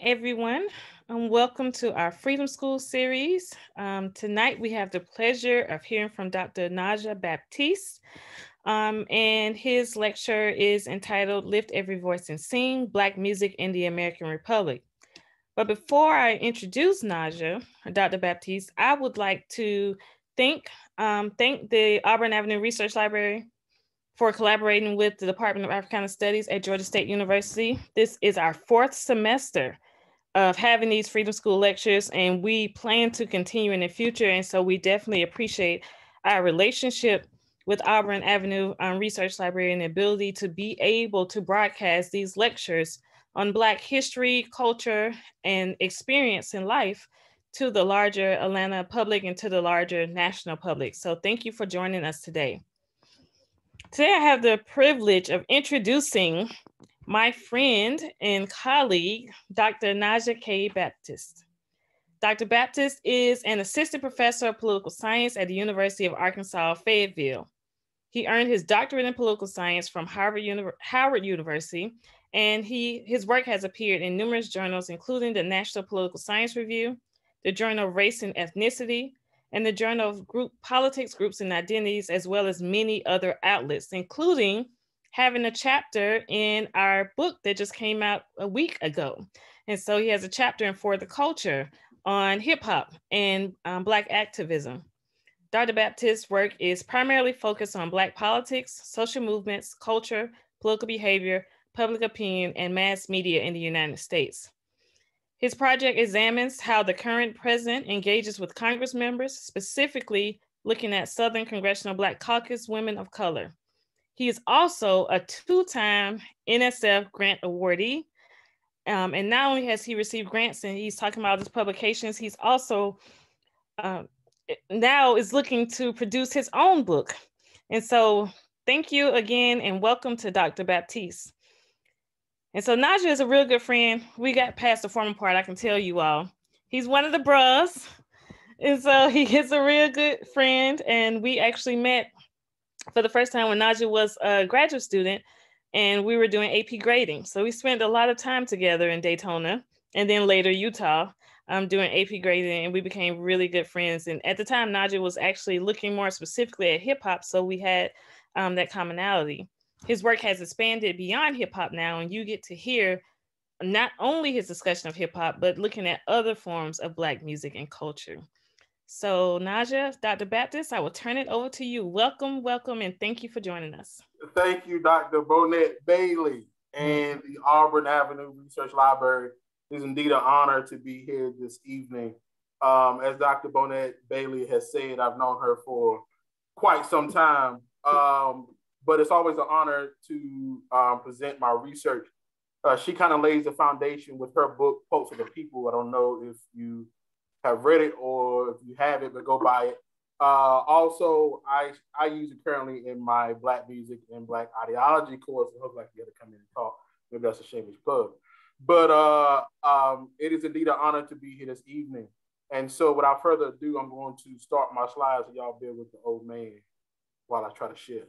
everyone, and welcome to our Freedom School series. Um, tonight, we have the pleasure of hearing from Dr. Najja Baptist, um, and his lecture is entitled Lift Every Voice and Sing, Black Music in the American Republic. But before I introduce Najja, Dr. Baptist, I would like to thank, um, thank the Auburn Avenue Research Library for collaborating with the Department of Africana Studies at Georgia State University. This is our fourth semester of having these Freedom School lectures, and we plan to continue in the future. And so we definitely appreciate our relationship with Auburn Avenue um, Research Library and the ability to be able to broadcast these lectures on Black history, culture, and experience in life to the larger Atlanta public and to the larger national public. So thank you for joining us today. Today, I have the privilege of introducing my friend and colleague, Dr. Najja K. Baptist. Dr. Baptist is an assistant professor of political science at the University of Arkansas, Fayetteville. He earned his doctorate in political science from Harvard, Howard University, and he, his work has appeared in numerous journals, including the National Political Science Review, the Journal of Race and Ethnicity, and the Journal of Group Politics, Groups, and Identities, as well as many other outlets, including having a chapter in our book that just came out a week ago. And so he has a chapter in For the Culture on hip hop and um, Black activism. Dr. Baptist's work is primarily focused on Black politics, social movements, culture, political behavior, public opinion, and mass media in the United States. His project examines how the current president engages with Congress members, specifically looking at Southern Congressional Black Caucus women of color. He is also a two-time NSF grant awardee. Um, and not only has he received grants and he's talking about his publications, he's also uh, now is looking to produce his own book. And so thank you again and welcome to Dr. Baptist. And so Najja is a real good friend. We got past the formal part, I can tell you all. He's one of the bros. And so he is a real good friend. And we actually met for the first time when Najja was a graduate student and we were doing AP grading. So we spent a lot of time together in Daytona and then later Utah um, doing AP grading and we became really good friends. And at the time, Najja was actually looking more specifically at hip hop. So we had um, that commonality his work has expanded beyond hip hop now, and you get to hear not only his discussion of hip hop, but looking at other forms of Black music and culture. So, Najja, Dr. Baptist, I will turn it over to you. Welcome, welcome, and thank you for joining us. Thank you, Dr. Bonnette Bailey and the Auburn Avenue Research Library. It is indeed an honor to be here this evening. Um, as Dr. Bonnette Bailey has said, I've known her for quite some time. Um, but it's always an honor to um, present my research. Uh, she kind of lays the foundation with her book, Pulse of the People. I don't know if you have read it or if you have it, but go buy it. Uh, also, I I use it currently in my Black music and Black ideology course. I hope I can get to come in and talk. Maybe that's a shameless plug. But uh, um, it is indeed an honor to be here this evening. And so, without further ado, I'm going to start my slides so y'all bear with the old man while I try to share.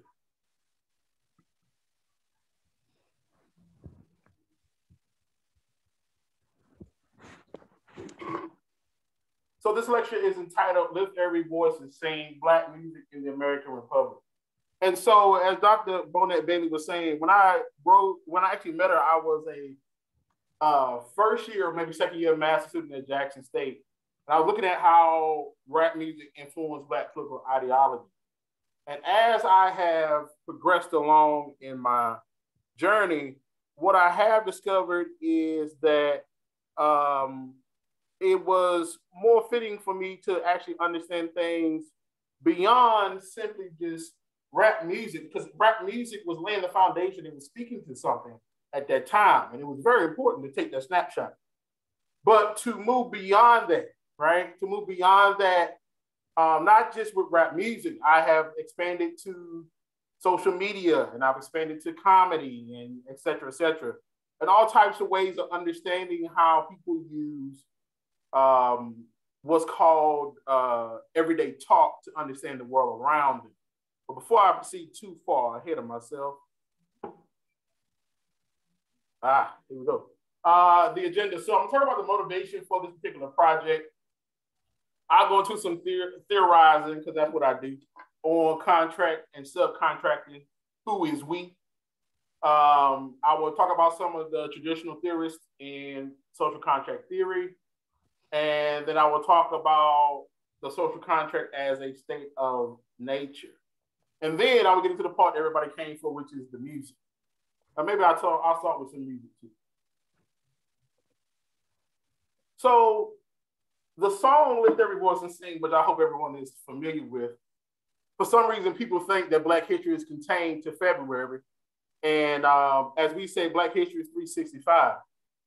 So this lecture is entitled Lift Every Voice and Sing Black Music in the American Republic. And so as Dr. Bonnette Bailey was saying, when I wrote, when I actually met her, I was a uh, first year, maybe second year master student at Jackson State. And I was looking at how rap music influenced Black political ideology. And as I have progressed along in my journey, what I have discovered is that um, it was more fitting for me to actually understand things beyond simply just rap music, because rap music was laying the foundation and was speaking to something at that time. And it was very important to take that snapshot. But to move beyond that, right? To move beyond that, um, not just with rap music, I have expanded to social media and I've expanded to comedy and et cetera, et cetera. And all types of ways of understanding how people use um, what's called uh, everyday talk to understand the world around them. But before I proceed too far ahead of myself, ah, here we go. Uh, the agenda. So I'm talking about the motivation for this particular project. I'll go into some theor- theorizing because that's what I do on contract and subcontracting. Who is we? Um, I will talk about some of the traditional theorists in social contract theory. And then I will talk about the social contract as a state of nature. And then I will get into the part everybody came for, which is the music. Or maybe I'll, talk, I'll start with some music too. So the song Lift Every Voice and Sing, which I hope everyone is familiar with, for some reason people think that Black history is contained to February. And um, as we say, Black history is 365.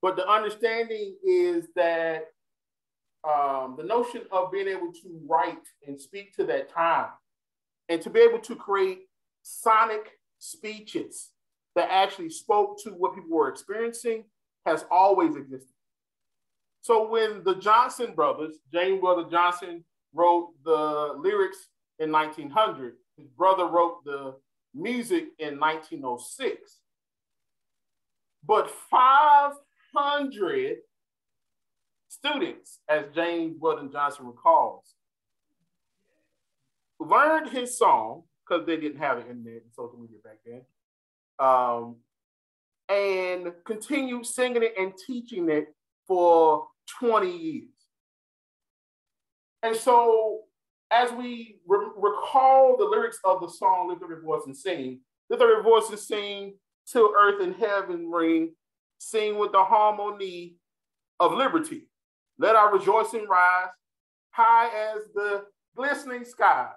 But the understanding is that um, the notion of being able to write and speak to that time and to be able to create sonic speeches that actually spoke to what people were experiencing has always existed. So when the Johnson brothers, James Brother Johnson wrote the lyrics in 1900, his brother wrote the music in 1906. But 500 students, as James Weldon Johnson recalls, learned his song because they didn't have the internet and social media back then, um, and continued singing it and teaching it for 20 years. And so, as we re- recall the lyrics of the song Lift Every Voice and Sing, Lift Every Voice and Sing till earth and heaven ring, sing with the harmony of liberty. Let our rejoicing rise high as the glistening skies.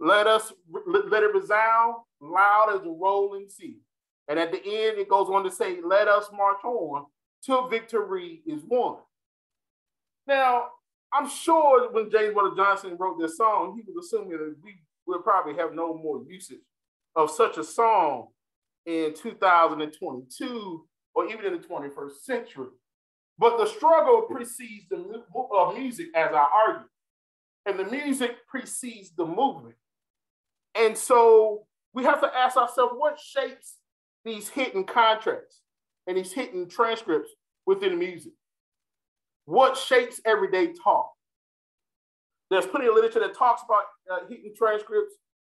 Let us let it resound loud as the rolling sea. And at the end, it goes on to say, let us march on till victory is won. Now, I'm sure when James Weldon Johnson wrote this song, he was assuming that we will probably have no more usage of such a song in 2022 or even in the 21st century. But the struggle precedes the uh, music, as I argue, and the music precedes the movement. And so we have to ask ourselves what shapes these hidden contracts and these hidden transcripts within music? What shapes everyday talk? There's plenty of literature that talks about uh, hidden transcripts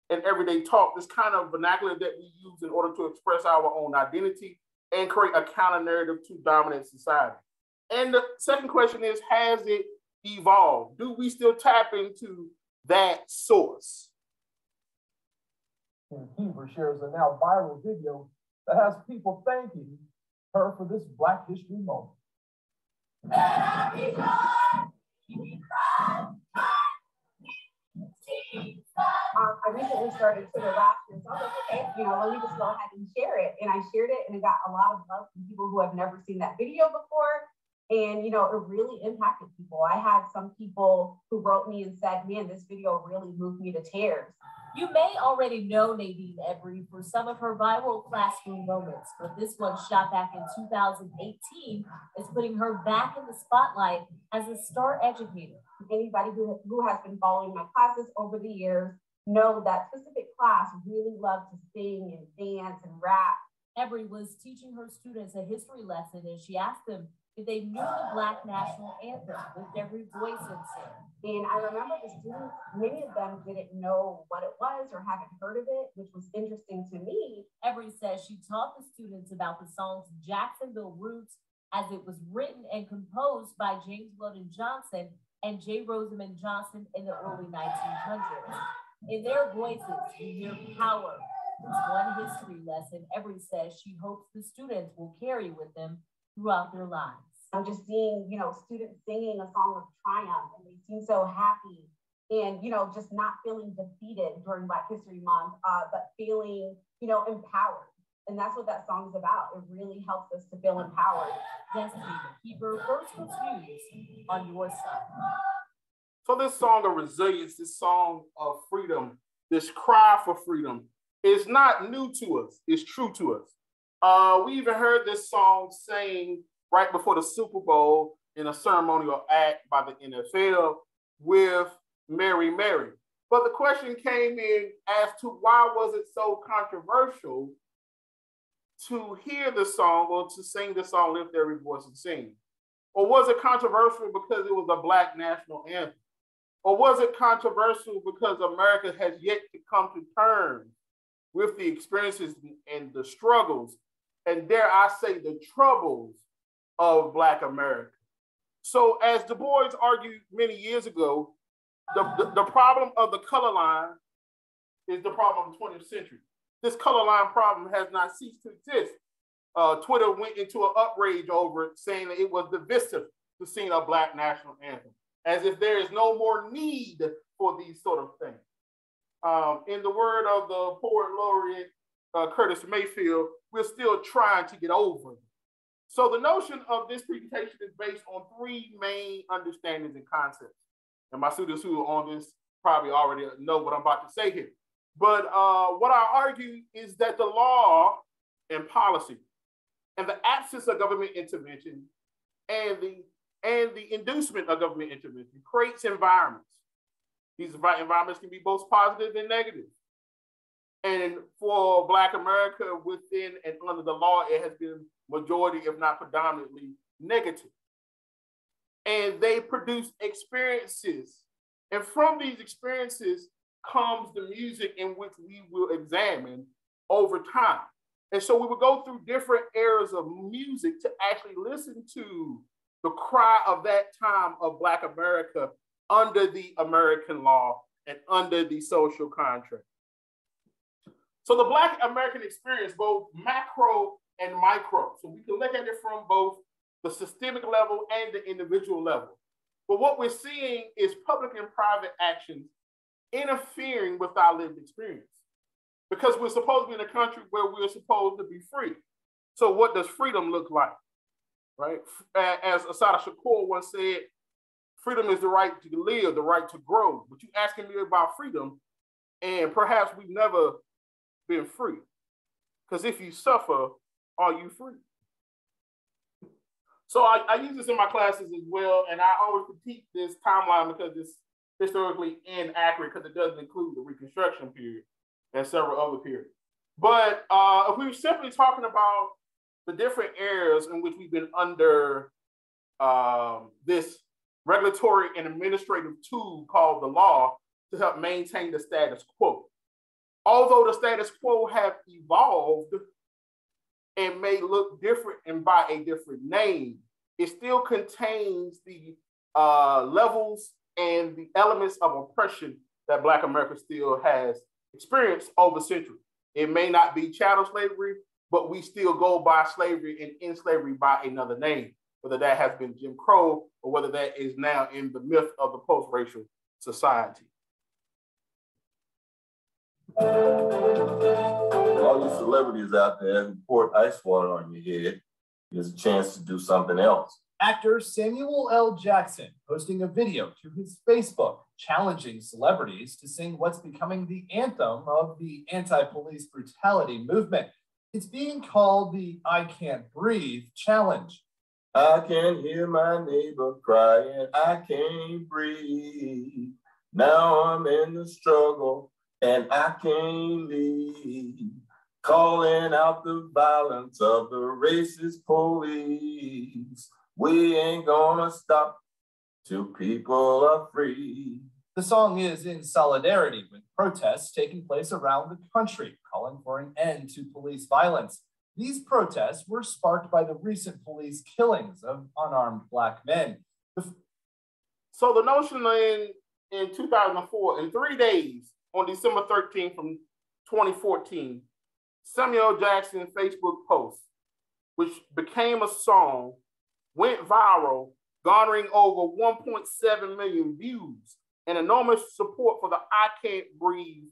and everyday talk, this kind of vernacular that we use in order to express our own identity and create a counter narrative to dominant society. And the second question is Has it evolved? Do we still tap into that source? And Kiva shares a now viral video that has people thanking her for this Black History moment. Um, I recently started Twitter last year, so I was like, okay, you know, let me just go ahead and share it. And I shared it, and it got a lot of love from people who have never seen that video before. And you know, it really impacted people. I had some people who wrote me and said, "Man, this video really moved me to tears." You may already know Nadine Every for some of her viral classroom moments, but this one shot back in 2018 is putting her back in the spotlight as a star educator. Anybody who, who has been following my classes over the years know that specific class really loved to sing and dance and rap. Every was teaching her students a history lesson and she asked them they knew the Black National Anthem with every voice in sing. And I remember the students, many of them didn't know what it was or haven't heard of it, which was interesting to me. Every says she taught the students about the song's Jacksonville roots as it was written and composed by James Weldon Johnson and J. Rosamond Johnson in the early 1900s. In their voices, we hear power. It's one history lesson Every says she hopes the students will carry with them throughout their lives. I'm just seeing, you know, students singing a song of triumph and they seem so happy and, you know, just not feeling defeated during Black History Month, uh, but feeling, you know, empowered. And that's what that song is about. It really helps us to feel empowered. Destiny, keep your first news on your side. So this song of resilience, this song of freedom, this cry for freedom is not new to us. It's true to us. Uh, we even heard this song sang right before the Super Bowl in a ceremonial act by the NFL with Mary Mary. But the question came in as to why was it so controversial to hear the song or to sing the song, lift every voice and sing? Or was it controversial because it was a Black national anthem? Or was it controversial because America has yet to come to terms with the experiences and the struggles, and dare I say, the troubles of Black America? So, as Du Bois argued many years ago, the, the, the problem of the color line is the problem of the 20th century. This color line problem has not ceased to exist. Uh, Twitter went into an outrage over it, saying that it was divisive to sing a Black national anthem, as if there is no more need for these sort of things. Um, in the word of the poet laureate uh, Curtis Mayfield, we're still trying to get over it. So the notion of this presentation is based on three main understandings and concepts. And my students who are on this probably already know what I'm about to say here. But uh, what I argue is that the law and policy and the absence of government intervention and the and the inducement of government intervention creates environments. These environments can be both positive and negative. And for Black America within and under the law, it has been majority, if not predominantly, negative. And they produce experiences. And from these experiences, comes the music in which we will examine over time. And so we will go through different eras of music to actually listen to the cry of that time of Black America under the American law and under the social contract. So the Black American experience, both macro and micro. So we can look at it from both the systemic level and the individual level. But what we're seeing is public and private actions interfering with our lived experience because we're supposed to be in a country where we're supposed to be free. So, what does freedom look like? Right? As Assata Shakur once said, freedom is the right to live, the right to grow. But you're asking me about freedom, and perhaps we've never been free. Because if you suffer, are you free? So I, I, use this in my classes as well, and I always critique this timeline because it's historically inaccurate because it doesn't include the Reconstruction period and several other periods. But uh, if we were simply talking about the different eras in which we've been under um, this regulatory and administrative tool called the law to help maintain the status quo. Although the status quo have evolved and may look different and by a different name, it still contains the uh, levels and the elements of oppression that Black America still has experienced over centuries. It may not be chattel slavery, but we still go by slavery and in slavery by another name, whether that has been Jim Crow or whether that is now in the myth of the post-racial society. All you celebrities out there who poured ice water on your head, there's a chance to do something else actor Samuel L. Jackson posting a video to his Facebook challenging celebrities to sing what's becoming the anthem of the anti police brutality movement. It's being called the I Can't Breathe Challenge. I can hear my neighbor crying, I can't breathe. Now I'm in the struggle and I can't leave. Calling out the violence of the racist police. We ain't gonna stop till people are free. The song is in solidarity with protests taking place around the country, calling for an end to police violence. These protests were sparked by the recent police killings of unarmed Black men. So the notion in, in 2004, in three days, on December 13th from 2014, Samuel Jackson Facebook post, which became a song, went viral, garnering over 1.7 million views and enormous support for the I Can't Breathe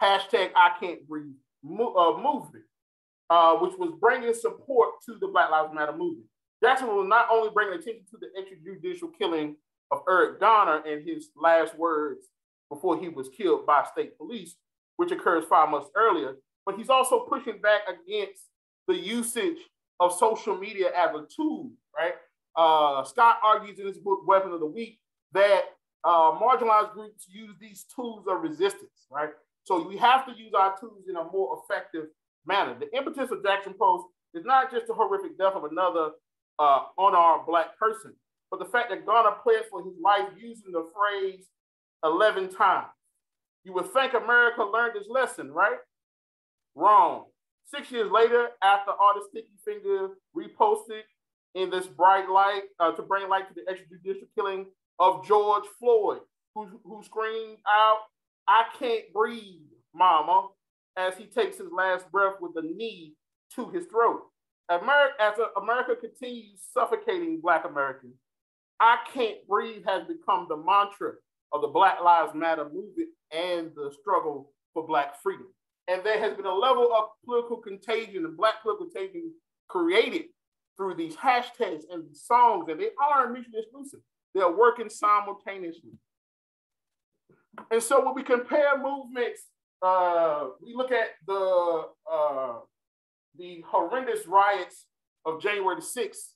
hashtag I Can't Breathe uh, movement, uh, which was bringing support to the Black Lives Matter movement. Jackson was not only bringing attention to the extrajudicial killing of Eric Garner and his last words before he was killed by state police, which occurs five months earlier, but he's also pushing back against the usage of social media as a tool, right? Uh, Scott argues in his book, Weapon of the Weak, that uh, marginalized groups use these tools of resistance, right? So we have to use our tools in a more effective manner. The impetus of Jackson Post is not just the horrific death of another uh, unarmed black person, but the fact that Garner pledged for his life using the phrase 11 times. You would think America learned its lesson, right? Wrong. Six years later, after all artist Sticky Finger reposted in this bright light uh, to bring light to the extrajudicial killing of George Floyd, who, who screamed out, I can't breathe, mama, as he takes his last breath with a knee to his throat. America, as America continues suffocating Black Americans, I can't breathe has become the mantra of the Black Lives Matter movement and the struggle for Black freedom. And there has been a level of political contagion and Black political contagion created through these hashtags and songs, and they are mutually exclusive. They're working simultaneously. And so when we compare movements, uh, we look at the uh, the horrendous riots of January the 6th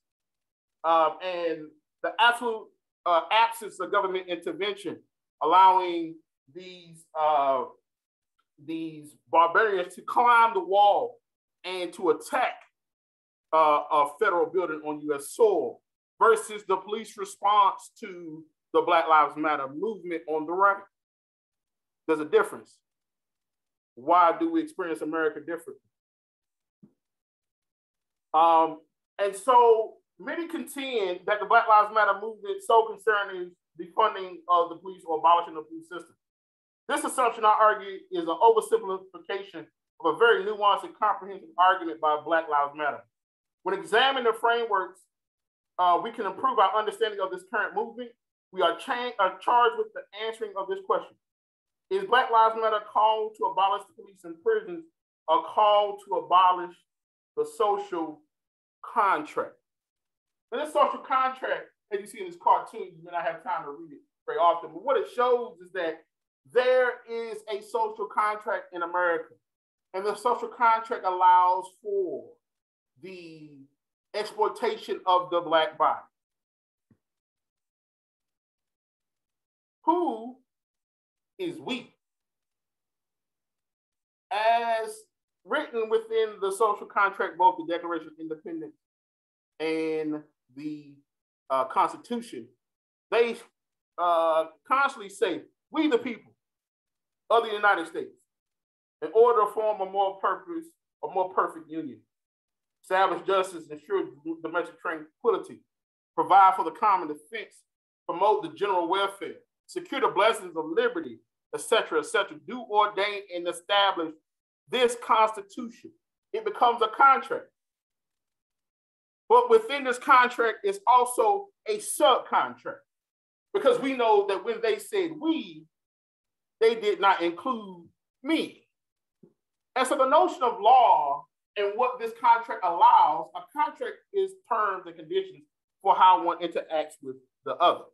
um, and the absolute uh, absence of government intervention, allowing these uh, these barbarians to climb the wall and to attack uh, a federal building on U.S. soil, versus the police response to the Black Lives Matter movement on the right. There's a difference. Why do we experience America differently? Um, and so many contend that the Black Lives Matter movement so concerning defunding of the police or abolishing the police system. This assumption, I argue, is an oversimplification of a very nuanced and comprehensive argument by Black Lives Matter. When examining the frameworks, uh, we can improve our understanding of this current movement. We are, are charged with the answering of this question. Is Black Lives Matter call to abolish the police and prisons a call to abolish the social contract? And this social contract, as you see in this cartoon, you may not have time to read it very often, but what it shows is that there is a social contract in America. And the social contract allows for the exploitation of the Black body. Who is we? As written within the social contract, both the Declaration of Independence and the uh, Constitution, they uh, constantly say, we the people of the United States, in order to form a more purpose, a more perfect union, establish justice, ensure domestic tranquility, provide for the common defense, promote the general welfare, secure the blessings of liberty, etc., etc. Do ordain and establish this Constitution. It becomes a contract. But within this contract is also a subcontract because we know that when they said we, they did not include me. And so the notion of law and what this contract allows, a contract is terms and conditions for how one interacts with the other.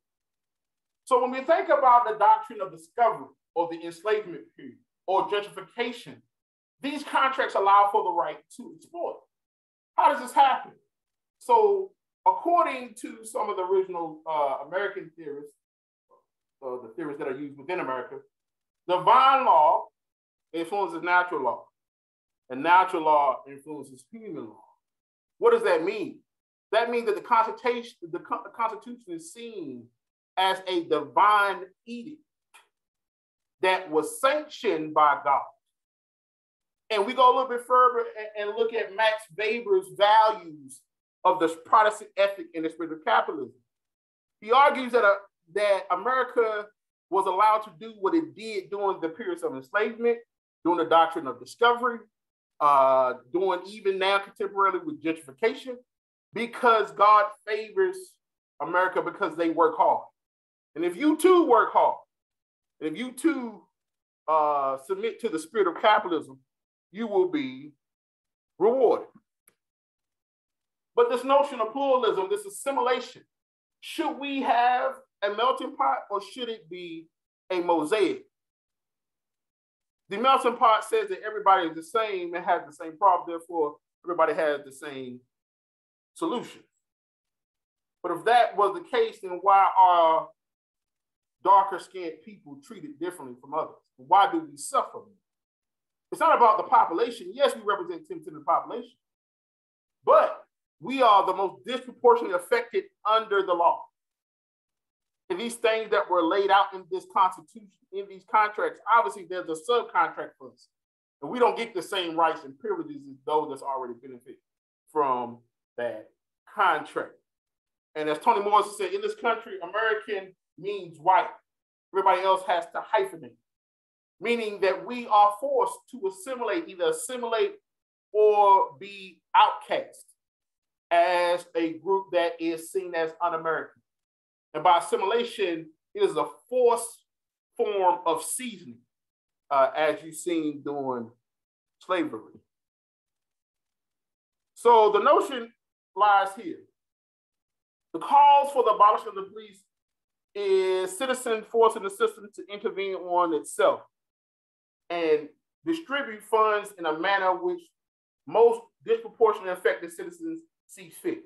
So when we think about the doctrine of discovery or the enslavement period or gentrification, these contracts allow for the right to exploit. How does this happen? So according to some of the original uh, American theorists, uh, the theories that are used within America, divine law influences natural law, and natural law influences human law. What does that mean? That means that the Constitution, the, the Constitution is seen as a divine edict that was sanctioned by God. And we go a little bit further and, and look at Max Weber's values of the Protestant ethic and the spirit of capitalism. He argues that, uh, that America was allowed to do what it did during the periods of enslavement, during the doctrine of discovery, uh, doing even now contemporarily with gentrification, because God favors America because they work hard. And if you too work hard, and if you too uh, submit to the spirit of capitalism, you will be rewarded. But this notion of pluralism, this assimilation, should we have a melting pot or should it be a mosaic? The melting pot says that everybody is the same and has the same problem, therefore, everybody has the same solution. But if that was the case, then why are darker skinned people treated differently from others? Why do we suffer? It's not about the population. Yes, we represent 10% of the population, but we are the most disproportionately affected under the law. And these things that were laid out in this constitution, in these contracts, obviously there's a subcontract for us. And we don't get the same rights and privileges as those that's already benefit from that contract. And as Toni Morrison said, in this country, American means white. Everybody else has to hyphenate, meaning that we are forced to assimilate, either assimilate or be outcast as a group that is seen as un-American. And by assimilation, it is a forced form of seasoning, uh, as you've seen during slavery. So the notion lies here. The cause for the abolishment of the police is citizen forcing the system to intervene on itself and distribute funds in a manner which most disproportionately affected citizens see fit.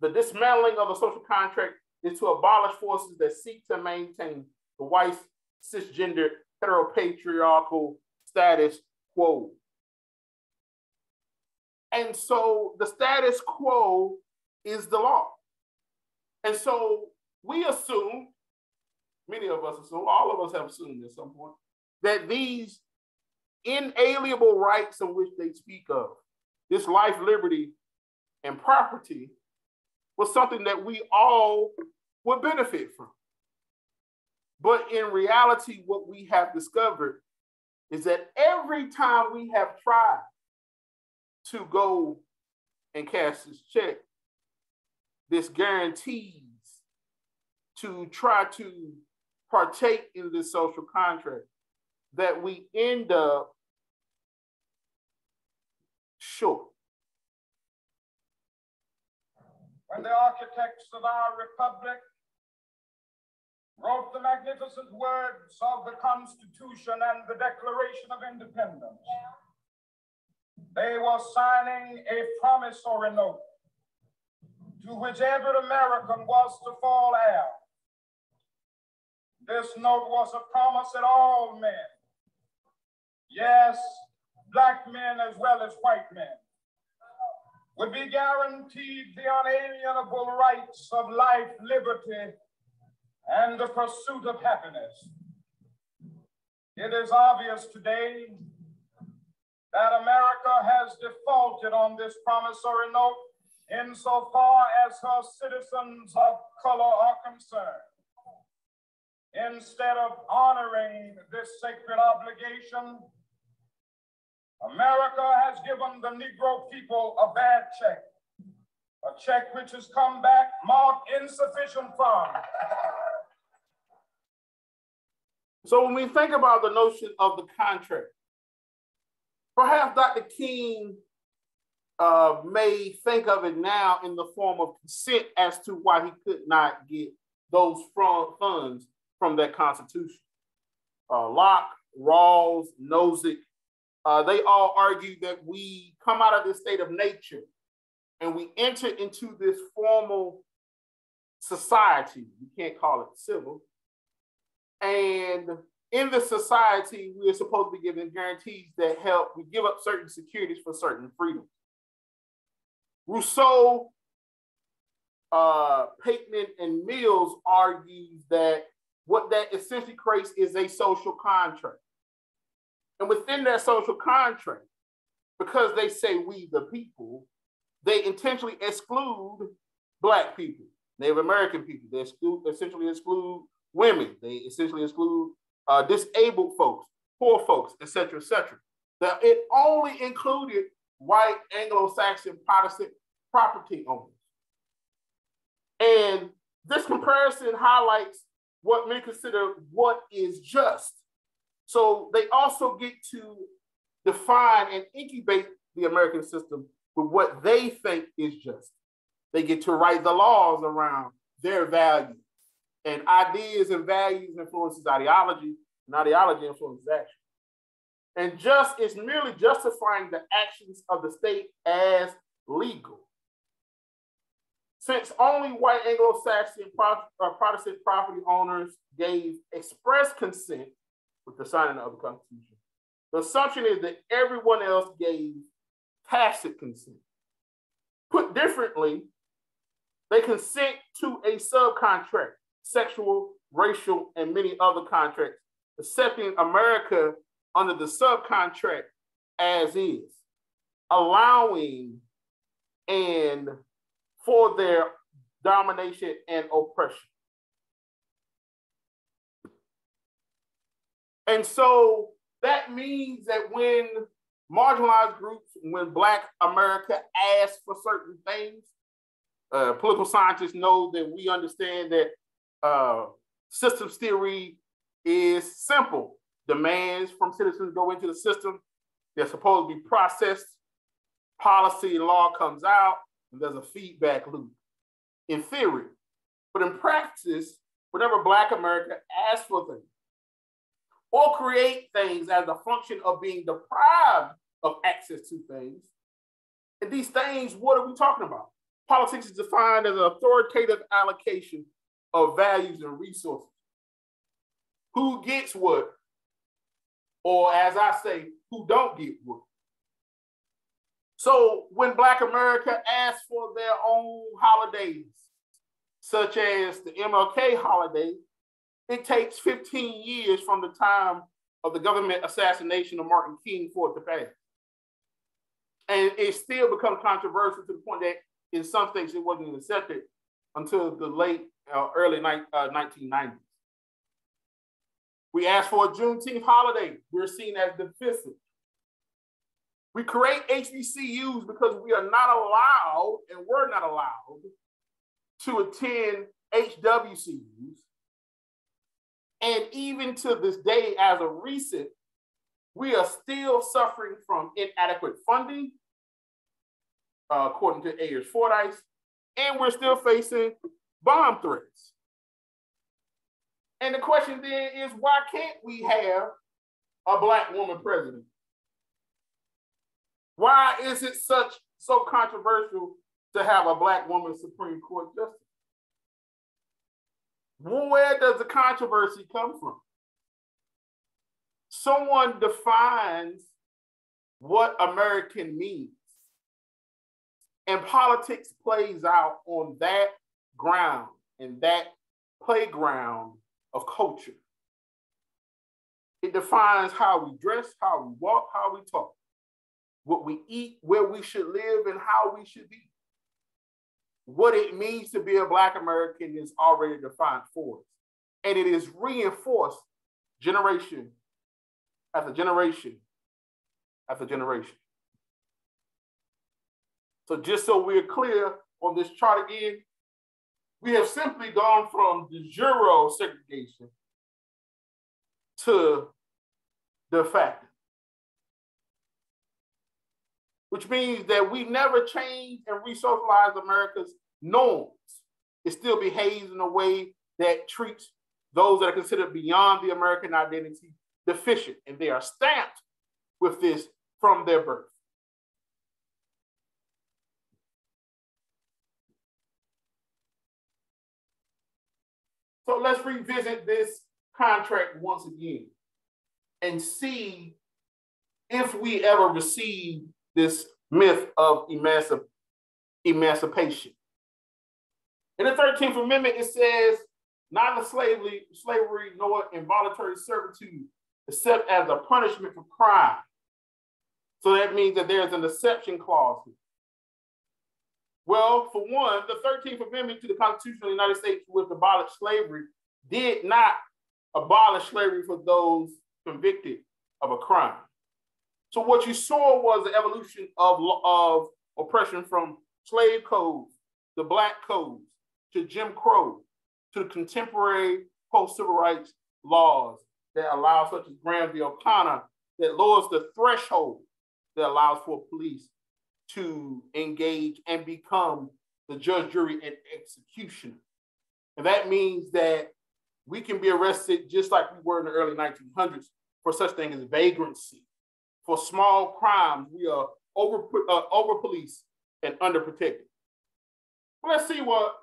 The dismantling of the social contract is to abolish forces that seek to maintain the white cisgender heteropatriarchal status quo. And so the status quo is the law. And so we assume, many of us assume, all of us have assumed at some point, that these inalienable rights of which they speak of, this life, liberty, and property, was something that we all would benefit from. But in reality, what we have discovered is that every time we have tried to go and cash this check, this guarantees to try to partake in this social contract, that we end up short. When the architects of our republic wrote the magnificent words of the Constitution and the Declaration of Independence. They were signing a promissory note to which every American was to fall heir. This note was a promise that all men, yes, black men as well as white men, would be guaranteed the unalienable rights of life, liberty, and the pursuit of happiness. It is obvious today that America has defaulted on this promissory note insofar as her citizens of color are concerned. Instead of honoring this sacred obligation, America has given the Negro people a bad check, a check which has come back marked insufficient funds. So when we think about the notion of the contract, perhaps Dr. King uh, may think of it now in the form of consent as to why he could not get those funds from that constitution. Uh, Locke, Rawls, Nozick, uh, they all argue that we come out of this state of nature and we enter into this formal society. You can't call it civil, and in the society, we are supposed to be given guarantees that help. We give up certain securities for certain freedoms. Rousseau, uh, Pateman, and Mills argue that what that essentially creates is a social contract. And within that social contract, because they say we the people, they intentionally exclude Black people, Native American people. They exclude, essentially exclude women. They essentially exclude uh, disabled folks, poor folks, etc., etc. That it only included white Anglo-Saxon Protestant property owners. And this comparison highlights what many consider what is just. So they also get to define and incubate the American system with what they think is just. They get to write the laws around their values and ideas and values influences ideology, and ideology influences action. And just is merely justifying the actions of the state as legal. Since only white Anglo-Saxon uh, Protestant property owners gave express consent with the signing of the Constitution, The assumption is that everyone else gave tacit consent. Put differently, they consent to a subcontract, sexual, racial, and many other contracts, accepting America under the subcontract as is, allowing and for their domination and oppression. And so that means that when marginalized groups, when Black America asks for certain things, uh, political scientists know that we understand that uh, systems theory is simple. Demands from citizens go into the system. They're supposed to be processed. Policy and law comes out, and there's a feedback loop in theory. But in practice, whenever Black America asks for things or create things as a function of being deprived of access to things, and these things, what are we talking about? Politics is defined as an authoritative allocation of values and resources. Who gets what? Or as I say, who don't get what? So when Black America asks for their own holidays, such as the MLK holiday, it takes 15 years from the time of the government assassination of Martin King for it to pass. And it still becomes controversial to the point that in some states it wasn't accepted until the late, uh, early ni- uh, 1990s. We asked for a Juneteenth holiday. We're seen as divisive. We create HBCUs because we are not allowed, and we're not allowed, to attend HWCUs. And even to this day, as a recent, we are still suffering from inadequate funding, uh, according to Ayers Fordice, and we're still facing bomb threats. And the question then is why can't we have a black woman president? Why is it such so controversial to have a black woman Supreme Court justice? Where does the controversy come from? Someone defines what American means. And politics plays out on that ground and that playground of culture. It defines how we dress, how we walk, how we talk, what we eat, where we should live, and how we should be. What it means to be a Black American is already defined for us. And it is reinforced generation after generation after generation. So, just so we're clear on this chart again, we have simply gone from de jure segregation to de facto, which means that we never change and re-socialized America's norms. It still behaves in a way that treats those that are considered beyond the American identity deficient, and they are stamped with this from their birth. So let's revisit this contract once again and see if we ever received this myth of emancip- emancipation. In the 13th Amendment, it says, neither slavery, slavery nor involuntary servitude, except as a punishment for crime. So that means that there's an exception clause here. Well, for one, the 13th Amendment to the Constitution of the United States, which abolished slavery, did not abolish slavery for those convicted of a crime. So what you saw was the evolution of, of oppression from slave codes, the black codes, to Jim Crow, to contemporary post-civil rights laws that allow such as Graham v. O'Connor that lowers the threshold that allows for police to engage and become the judge, jury, and executioner. And that means that we can be arrested just like we were in the early 1900s for such thing as vagrancy. For small crimes, we are over, uh, over policed and underprotected. Let's see what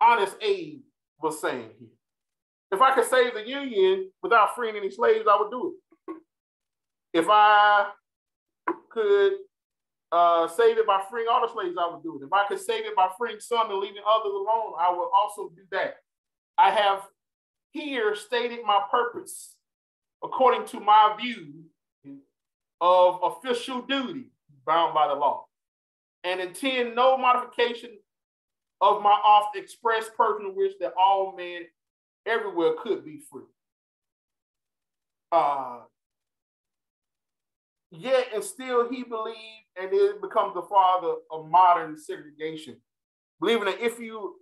Honest Abe was saying here. If I could save the Union without freeing any slaves, I would do it. If I could uh, save it by freeing all the slaves, I would do it. If I could save it by freeing some and leaving others alone, I would also do that. I have here stated my purpose according to my view of official duty bound by the law and intend no modification of my oft expressed personal wish that all men everywhere could be free. Uh, yet and still he believed and it becomes the father of modern segregation, believing that if you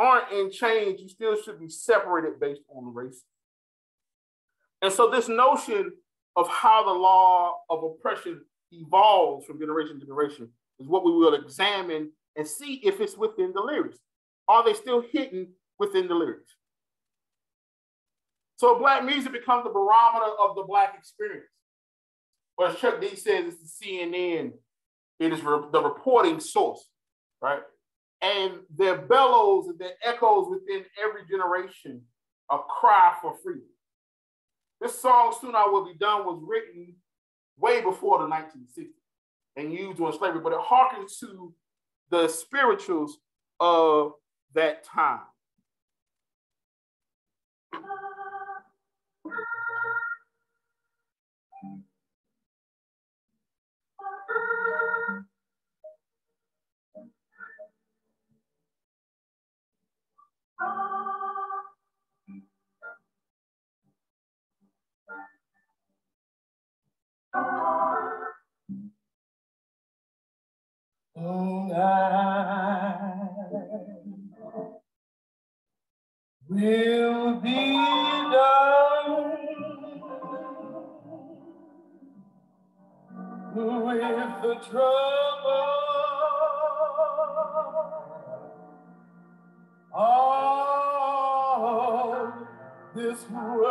aren't in change, you still should be separated based on race. And so this notion of how the law of oppression evolves from generation to generation is what we will examine and see if it's within the lyrics. Are they still hidden within the lyrics? So black music becomes the barometer of the black experience. But as Chuck D says, it's the CNN, it is re- the reporting source, right? And their bellows and their echoes within every generation a cry for freedom. This song, Soon I Will Be Done, was written way before the 1960s and used during slavery, but it harkens to the spirituals of that time. I will be done with the trouble of this world.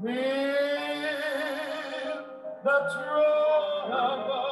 With the trouble of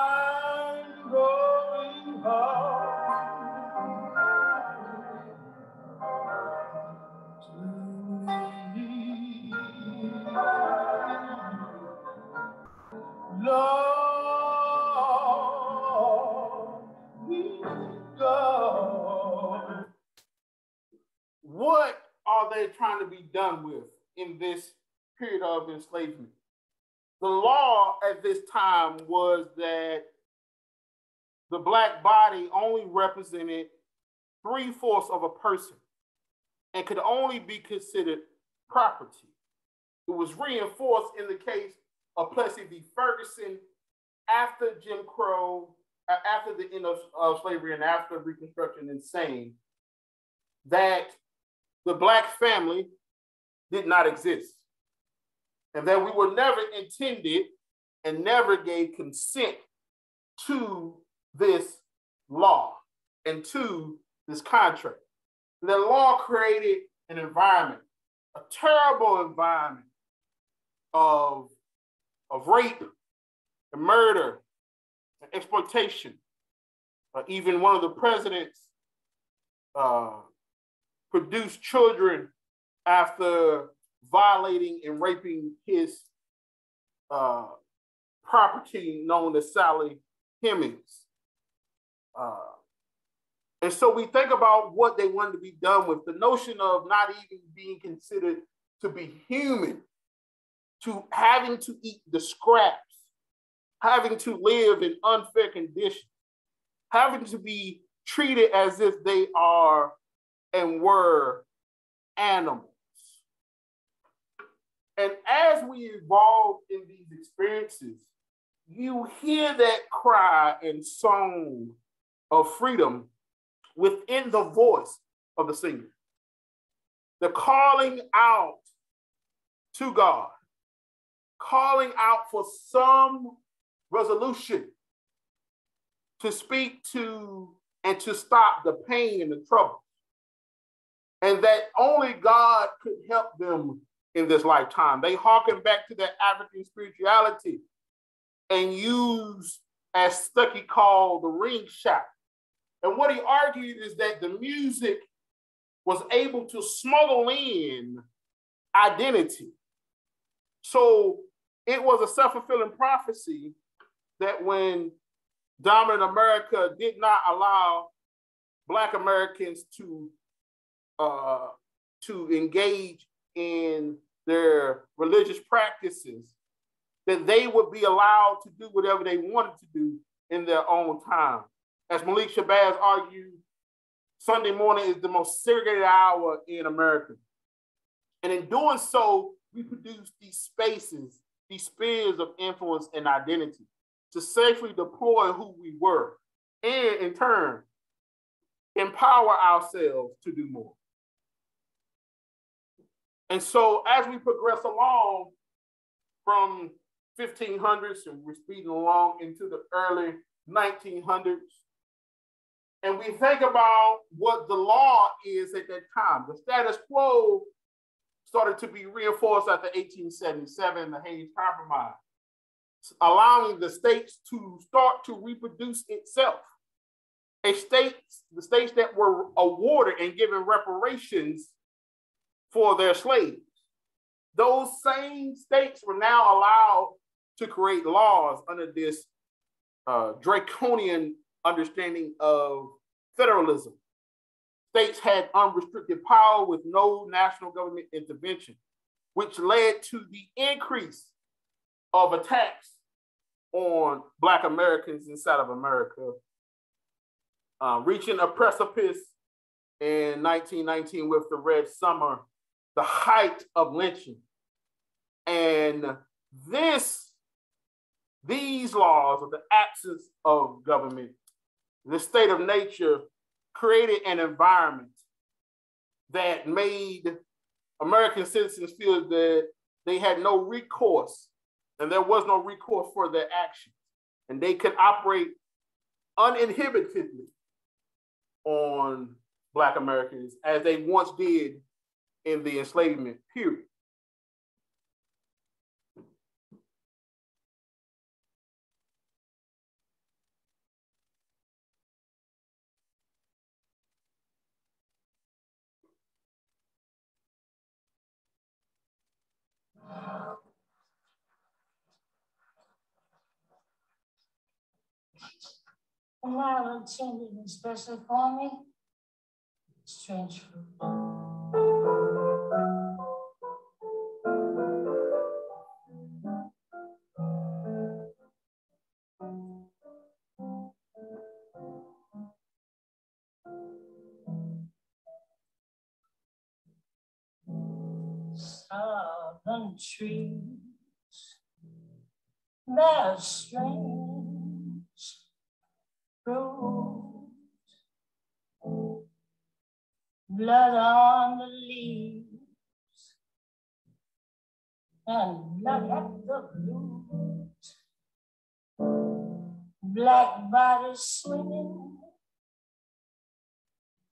to be done with in this period of enslavement? The law at this time was that the black body only represented three fourths of a person and could only be considered property. It was reinforced in the case of Plessy v. Ferguson after Jim Crow, uh, after the end of, of slavery and after Reconstruction and saying that the black family did not exist and that we were never intended and never gave consent to this law and to this contract. The law created an environment, a terrible environment of, of rape and murder and exploitation. Uh, even one of the presidents uh, produced children after violating and raping his uh, property known as Sally Hemings. Uh, And so we think about what they wanted to be done with the notion of not even being considered to be human, to having to eat the scraps, having to live in unfair conditions, having to be treated as if they are and were animals. And as we evolve in these experiences, you hear that cry and song of freedom within the voice of the singer. The calling out to God, calling out for some resolution to speak to and to stop the pain and the trouble. And that only God could help them in this lifetime. They harken back to that African spirituality and use, as Stuckey called, the ring shout. And what he argued is that the music was able to smuggle in identity. So it was a self fulfilling prophecy that when dominant America did not allow Black Americans to uh, to engage in their religious practices, that they would be allowed to do whatever they wanted to do in their own time. As Malik Shabazz argued, Sunday morning is the most segregated hour in America. And in doing so, we produce these spaces, these spheres of influence and identity to safely deploy who we were and in turn empower ourselves to do more. And so as we progress along from 1500s and we're speeding along into the early 1900s, and we think about what the law is at that time, the status quo started to be reinforced after 1877, the Hayes Compromise allowing the states to start to reproduce itself. A state, the states that were awarded and given reparations for their slaves, those same states were now allowed to create laws under this uh, draconian understanding of federalism. States had unrestricted power with no national government intervention, which led to the increase of attacks on Black Americans inside of America, uh, reaching a precipice in 1919 with the Red Summer, the height of lynching. And this, these laws of the absence of government, the state of nature created an environment that made American citizens feel that they had no recourse and there was no recourse for their actions. And they could operate uninhibitedly on Black Americans as they once did in the enslavement period. Now attended especially for me. Strange fruit. Strange fruit. Blood on the leaves and blood at the root. Black bodies swimming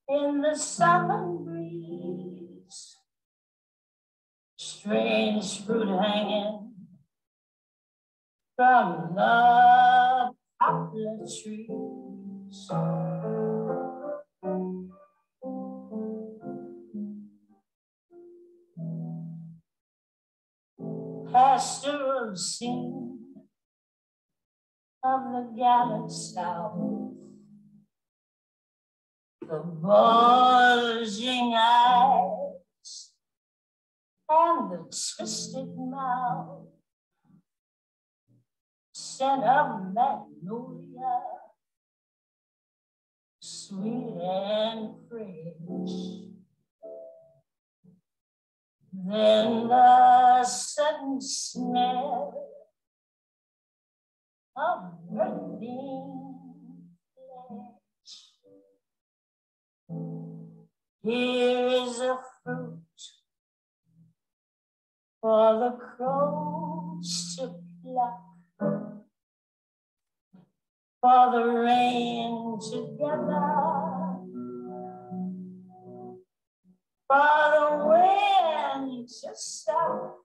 in the southern breeze. Strange fruit hanging from the poplar trees. Pastoral scene of the gallant South. the bulging eyes and the twisted mouth, scent of magnolia, sweet and fresh. Then the sudden smell of burning flesh. Here is a fruit for the crows to pluck, for the rain to gather, for the wind to stop,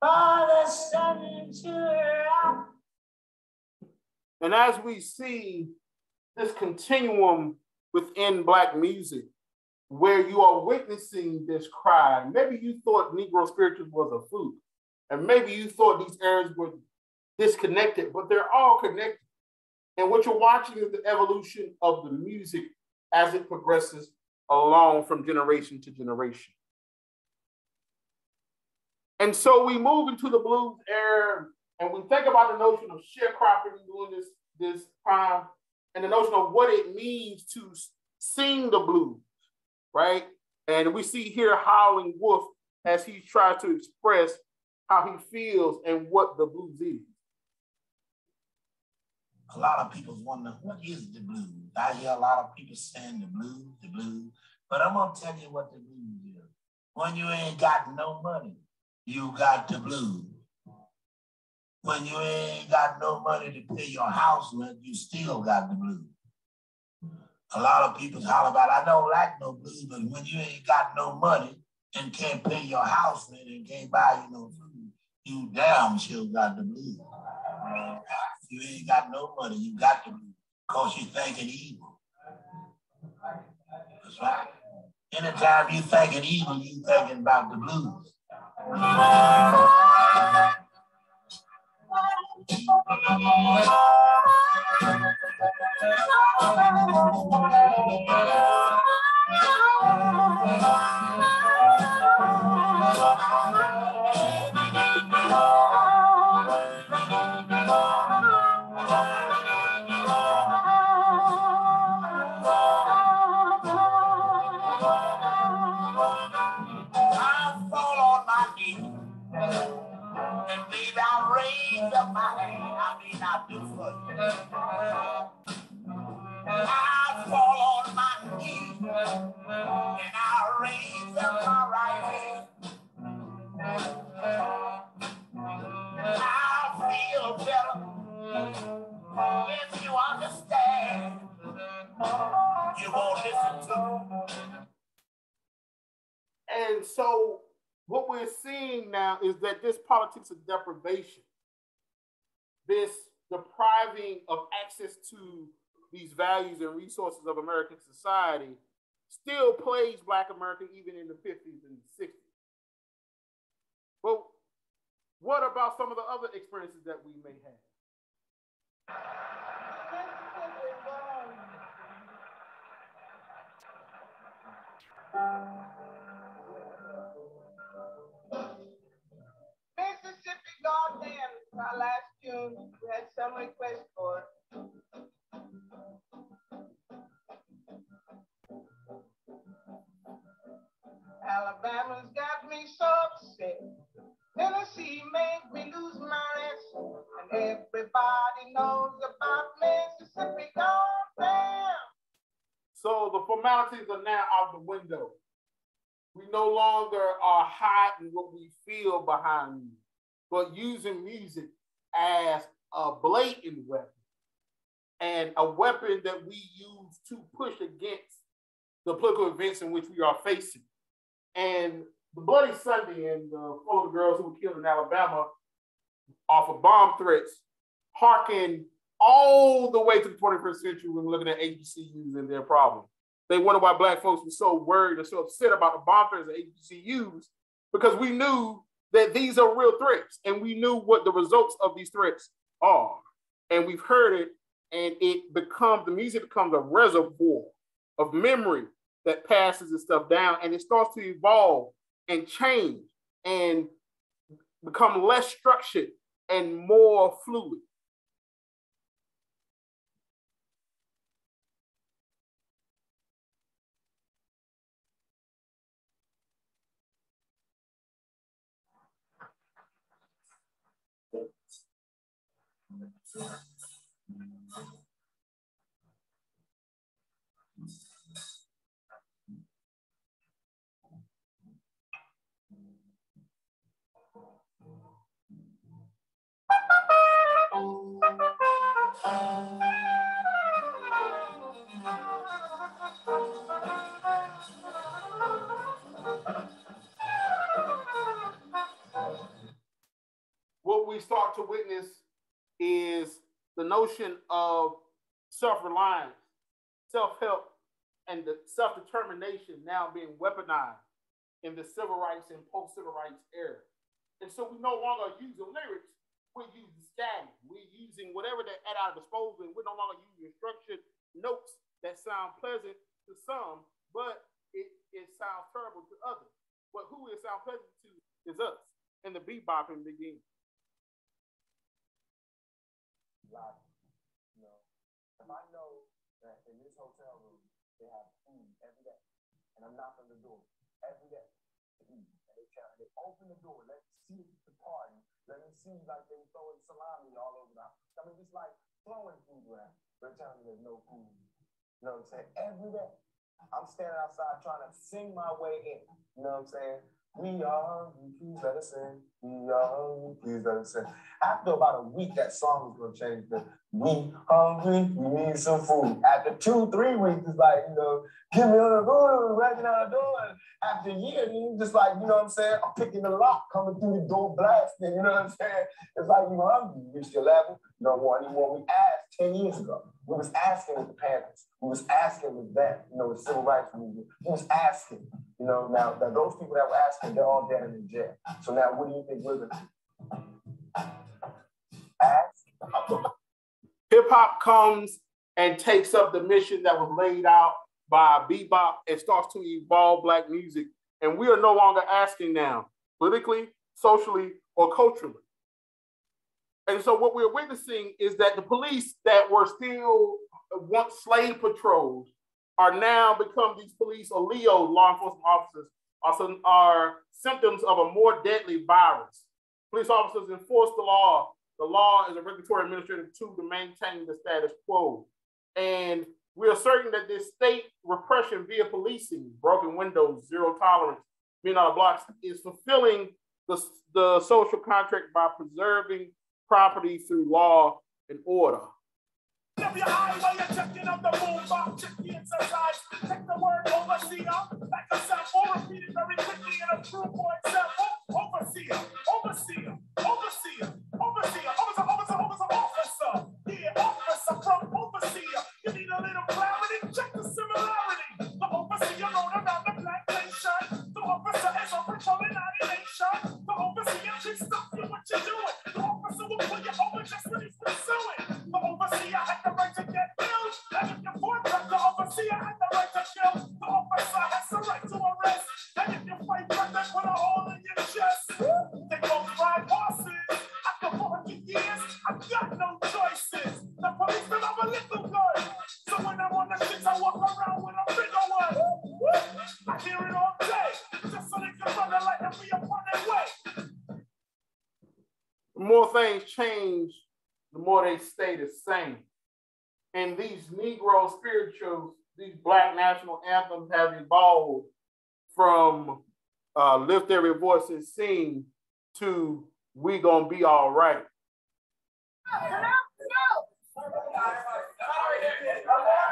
for the sun to rise. And as we see this continuum within Black music, where you are witnessing this cry, maybe you thought Negro spirituals was a fluke, and maybe you thought these areas were disconnected, but they're all connected. And what you're watching is the evolution of the music as it progresses along from generation to generation. And so we move into the blues era and we think about the notion of sharecropping during this, this time and the notion of what it means to sing the blues, right? And we see here Howling Wolf as he tries to express how he feels and what the blues is. A lot of people wonder what is the blues. I hear a lot of people saying the blues, the blues, but I'm gonna tell you what the blues is. When you ain't got no money, you got the blues. When you ain't got no money to pay your house rent, you still got the blues. A lot of people holler about, I don't like no blues, but when you ain't got no money and can't pay your house rent and can't buy you no food, you damn sure got the blues. You ain't got no money, you got to because you're thinking evil. That's right. Anytime you thinking evil, you thinking about the blues. I fall on my knees and I raise. I feel better you understand. You won't listen to. And so what we're seeing now is that this politics of deprivation, this depriving of access to these values and resources of American society still plagues Black America even in the 50s and 60s. But what about some of the other experiences that we may have? Mississippi Goddamn, our last We had some requests for. Alabama's got me so upset. Tennessee made me lose my. And everybody knows about Mississippi Goddamn. So the formalities are now out the window. We no longer are hiding what we feel behind music, but using music as a blatant weapon and a weapon that we use to push against the political events in which we are facing. And the Bloody Sunday and uh, all of the girls who were killed in Alabama off of bomb threats harken all the way to the 21st century when looking at HBCUs and their problems. They wonder why black folks were so worried and so upset about the bomb threats at HBCUs because we knew that these are real threats and we knew what the results of these threats are. And we've heard it and it becomes the music becomes a reservoir of memory that passes and stuff down, and it starts to evolve and change and become less structured and more fluid. What we start to witness is the notion of self-reliance, self-help, and the self-determination now being weaponized in the civil rights and post-civil rights era. And so we no longer use the lyrics, we're using static. We're using whatever that at our disposal, and we're no longer using structured notes that sound pleasant to some, but it, it sounds terrible to others. But who it sounds pleasant to is us, and the bebopping begins. Like, you know, if I know that in this hotel room they have food every day, and I'm knocking the door every day to eat, and they tell, they open the door, let me see the party, let me see like they're throwing salami all over the house. I mean, it's like throwing food around. They're telling me there's no food. You know what I'm saying? Every day, I'm standing outside trying to sing my way in. You know what I'm saying? We are please let us in. We are please let us in. After about a week, that song was gonna change. The we hungry, we need some food. After two, three weeks, it's like, you know, give me on the food, out the door. After a year, you just like, you know what I'm saying? I'm picking the lock, coming through the door, blasting, you know what I'm saying? It's like you hungry, you reached your level, don't want anymore. We asked 10 years ago. We was asking with the parents. We was asking with them, you know, the civil rights movement. We was asking, you know, now, those people that were asking, they're all dead in jail. So now what do you think we're gonna? Ask. Hip hop comes and takes up the mission that was laid out by bebop and starts to evolve black music. And we are no longer asking now, politically, socially, or culturally. And so what we're witnessing is that the police that were still once slave patrols are now become these police or LEO law enforcement officers also are symptoms of a more deadly virus. Police officers enforce the law. The law is a regulatory administrative tool to maintain the status quo. And we are certain that this state repression via policing, broken windows, zero tolerance, being out of blocks, is fulfilling the, the social contract by preserving property through law and order. Check your eye while you're checking out the boom box. Check the exercise. Check the word overseer. Back a sample. Repeat it very quickly in a true point sample. Overseer. Overseer. Overseer. Overseer. Officer. Officer. Officer. Officer. Yeah, officer from overseer. You need a little clarity. Check the similarity. The overseer rode around the plantation. The officer is a patrolling annihilation. The overseer can stop you what you're doing. The officer will pull you over just when he's pursuing. The overseer had the right to get killed. And if you're them, the overseer had the right to kill. The officer has the right to arrest. And if you fight back, they put a hole in your chest. They both ride horses. After 400 years, I've got no choices. The police don't have a little gun. So when I'm on the streets, I walk around with a bigger one. I hear it all day. Just so they can run the light and be upon their way. More things change, the more they stay the same. And these Negro spirituals, these Black national anthems have evolved from uh, Lift Every Voice and Sing to We Gonna Be All Right. Gon' be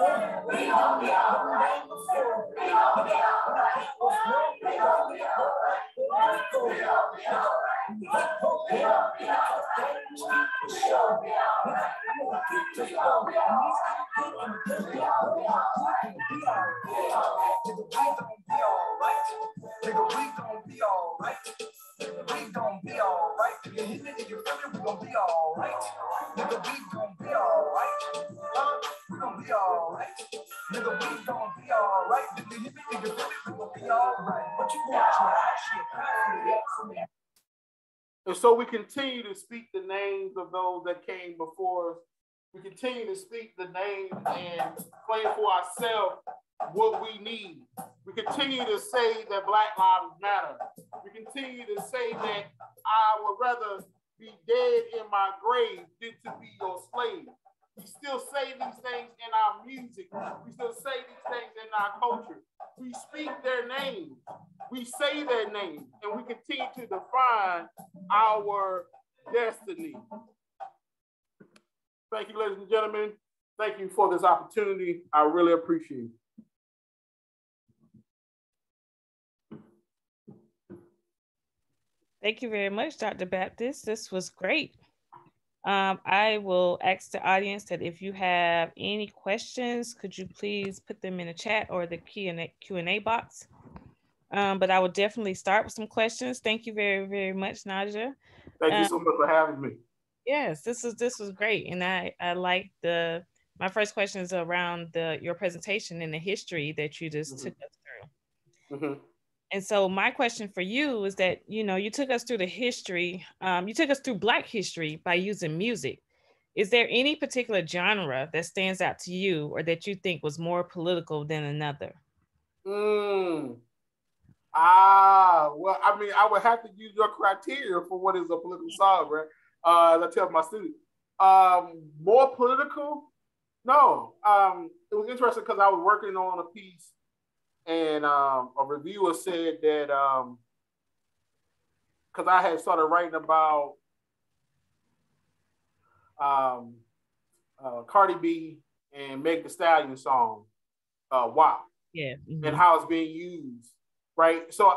Nigga, we gon' be alright. We gon' be alright. Be alright. Nigga, we gon' be alright. Nigga, you feel me? We gon' be alright. What you want? You shit. And so we continue to speak the names of those that came before us. We continue to speak the names and claim for ourselves what we need. We continue to say that Black Lives Matter. We continue to say that I would rather be dead in my grave than to be your slave. We still say these things in our music. We still say these things in our culture. We speak their name. We say their name, and we continue to define our destiny. Thank you, ladies and gentlemen. Thank you for this opportunity. I really appreciate it. Thank you very much, Dr. Baptist. This was great. Um, I will ask the audience that if you have any questions, could you please put them in the chat or the Q&A, Q&A box? Um, but I will definitely start with some questions. Thank you very, very much, Najja. Thank you so Um, much for having me. Yes, this is this was great, and I I like the. My first question is around the your presentation and the history that you just took us through. Mhm. And so my question for you is that you know you took us through the history. Um, you took us through Black history by using music. Is there any particular genre that stands out to you, or that you think was more political than another? Mm. Ah, well, I mean, I would have to use your criteria for what is a political song, right? Uh, as I tell my students, um, more political? No. Um, it was interesting because I was working on a piece, and um, a reviewer said that because I had started writing about um, uh, Cardi B and Meg The Stallion song, uh, "WAP." Yeah. and how it's being used, right? So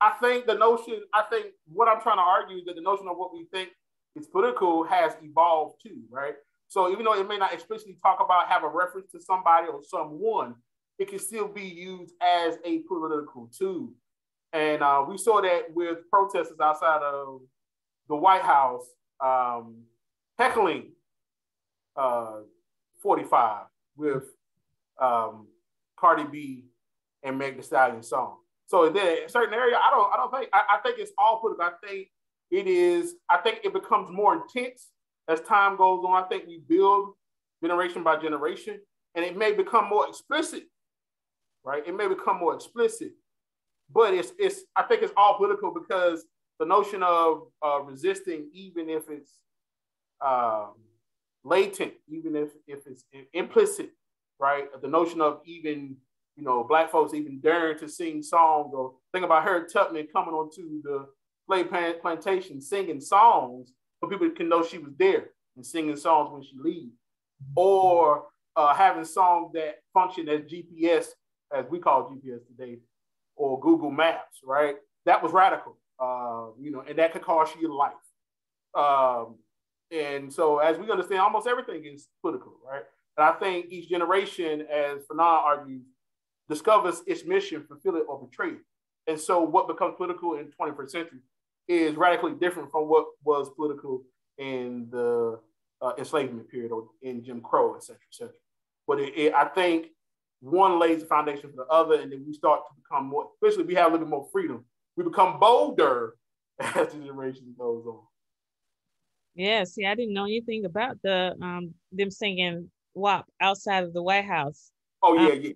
I think the notion, I think what I'm trying to argue is that the notion of what we think is political has evolved too, right? So even though it may not explicitly talk about, have a reference to somebody or someone, it can still be used as a political tool. And uh, we saw that with protesters outside of the White House um, heckling uh, 45 with um, Cardi B and Meg The Stallion song. So in a certain area, I don't, I don't think, I, I think it's all political. I think it is, I think it becomes more intense as time goes on. I think we build generation by generation, and it may become more explicit, right? It may become more explicit, but it's, it's, I think it's all political because the notion of uh, resisting, even if it's um, latent, even if, if it's implicit, right? The notion of even, you know, black folks even daring to sing songs or think about Harriet Tubman coming onto the slave plantation singing songs so people can know she was there and singing songs when she leaves. Or uh, having songs that function as GPS, as we call GPS today, or Google Maps, right? That was radical, uh, you know, and that could cost you your life. Um, and so, as we understand, almost everything is political, right? And I think each generation, as Fanon argues, discovers its mission, fulfill it, or betray it. And so, what becomes political in the 21st century is radically different from what was political in the uh, enslavement period or in Jim Crow, et cetera, et cetera. But it, it, I think one lays the foundation for the other, and then we start to become more, especially we have a little bit more freedom. We become bolder as the generation goes on. Yeah, see, I didn't know anything about the um them singing WAP outside of the White House. Oh yeah, Um, yeah.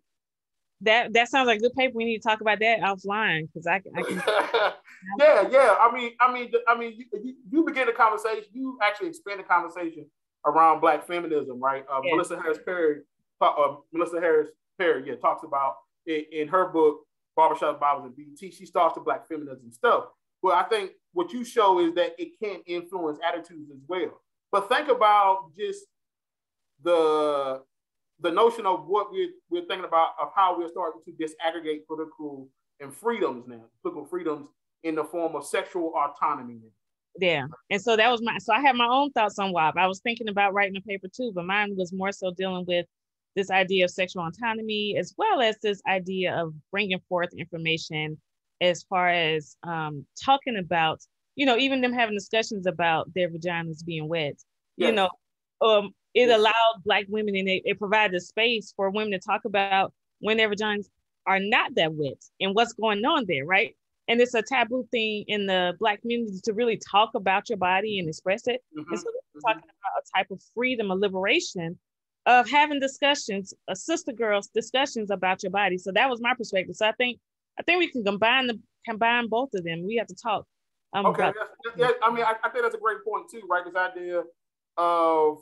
That that sounds like good paper. We need to talk about that offline because I, I can. yeah, yeah. I mean, I mean, I mean, you, you, you begin the conversation. You actually expand the conversation around Black feminism, right? Uh. Melissa Harris Perry, uh, Melissa Harris Perry, yeah, talks about in, in her book Barbershop Bibles and BET. She starts the Black feminism stuff. Well, I think what you show is that it can influence attitudes as well. But think about just the the notion of what we're, we're thinking about of how we're starting to disaggregate political and freedoms now, political freedoms in the form of sexual autonomy. Yeah. And so that was my, so I had my own thoughts on WAP. I was thinking about writing a paper too, but mine was more so dealing with this idea of sexual autonomy, as well as this idea of bringing forth information as far as um, talking about, you know, even them having discussions about their vaginas being wet. You Yes. know, um, it allowed Black women and it, it provided a space for women to talk about when their vaginas are not that wet and what's going on there, right? And it's a taboo thing in the Black community to really talk about your body and express it. Mm-hmm. And so we're talking about a type of freedom, a liberation of having discussions, uh, sister girls discussions about your body. So that was my perspective. So I think I think we can combine the combine both of them. We have to talk. Um, Okay, about- that's- I mean, I, I think that's a great point too, right? This idea of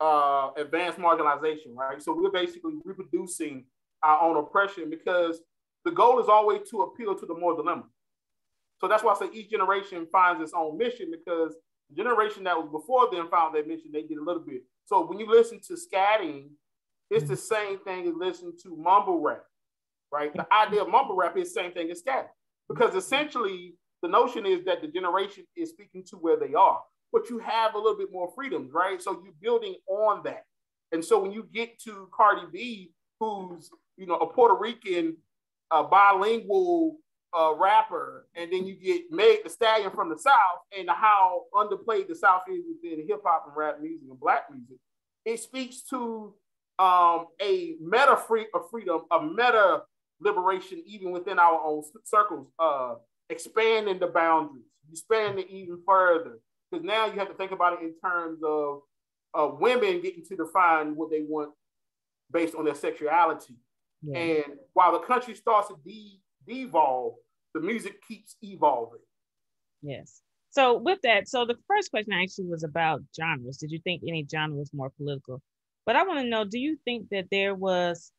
uh, advanced marginalization, right? So we're basically reproducing our own oppression because the goal is always to appeal to the moral dilemma. So that's why I say each generation finds its own mission because the generation that was before them found their mission, they did a little bit. So when you listen to scatting, it's the same thing as listening to mumble rap, right? The idea of mumble rap is the same thing as scatting because essentially the notion is that the generation is speaking to where they are, but you have a little bit more freedoms, right? So you're building on that. And so when you get to Cardi B, who's you know a Puerto Rican uh, bilingual uh, rapper, and then you get Meg the Stallion from the South, and how underplayed the South is within hip hop and rap music and black music, it speaks to um, a meta free of freedom, a meta liberation, even within our own circles, uh, expanding the boundaries, expanding it even further. Because now you have to think about it in terms of uh, women getting to define what they want based on their sexuality. And while the country starts to de- devolve, the music keeps evolving. Yes. So with that, so the first question actually was about genres. Did you think any genre was more political? But I want to know, do you think that there was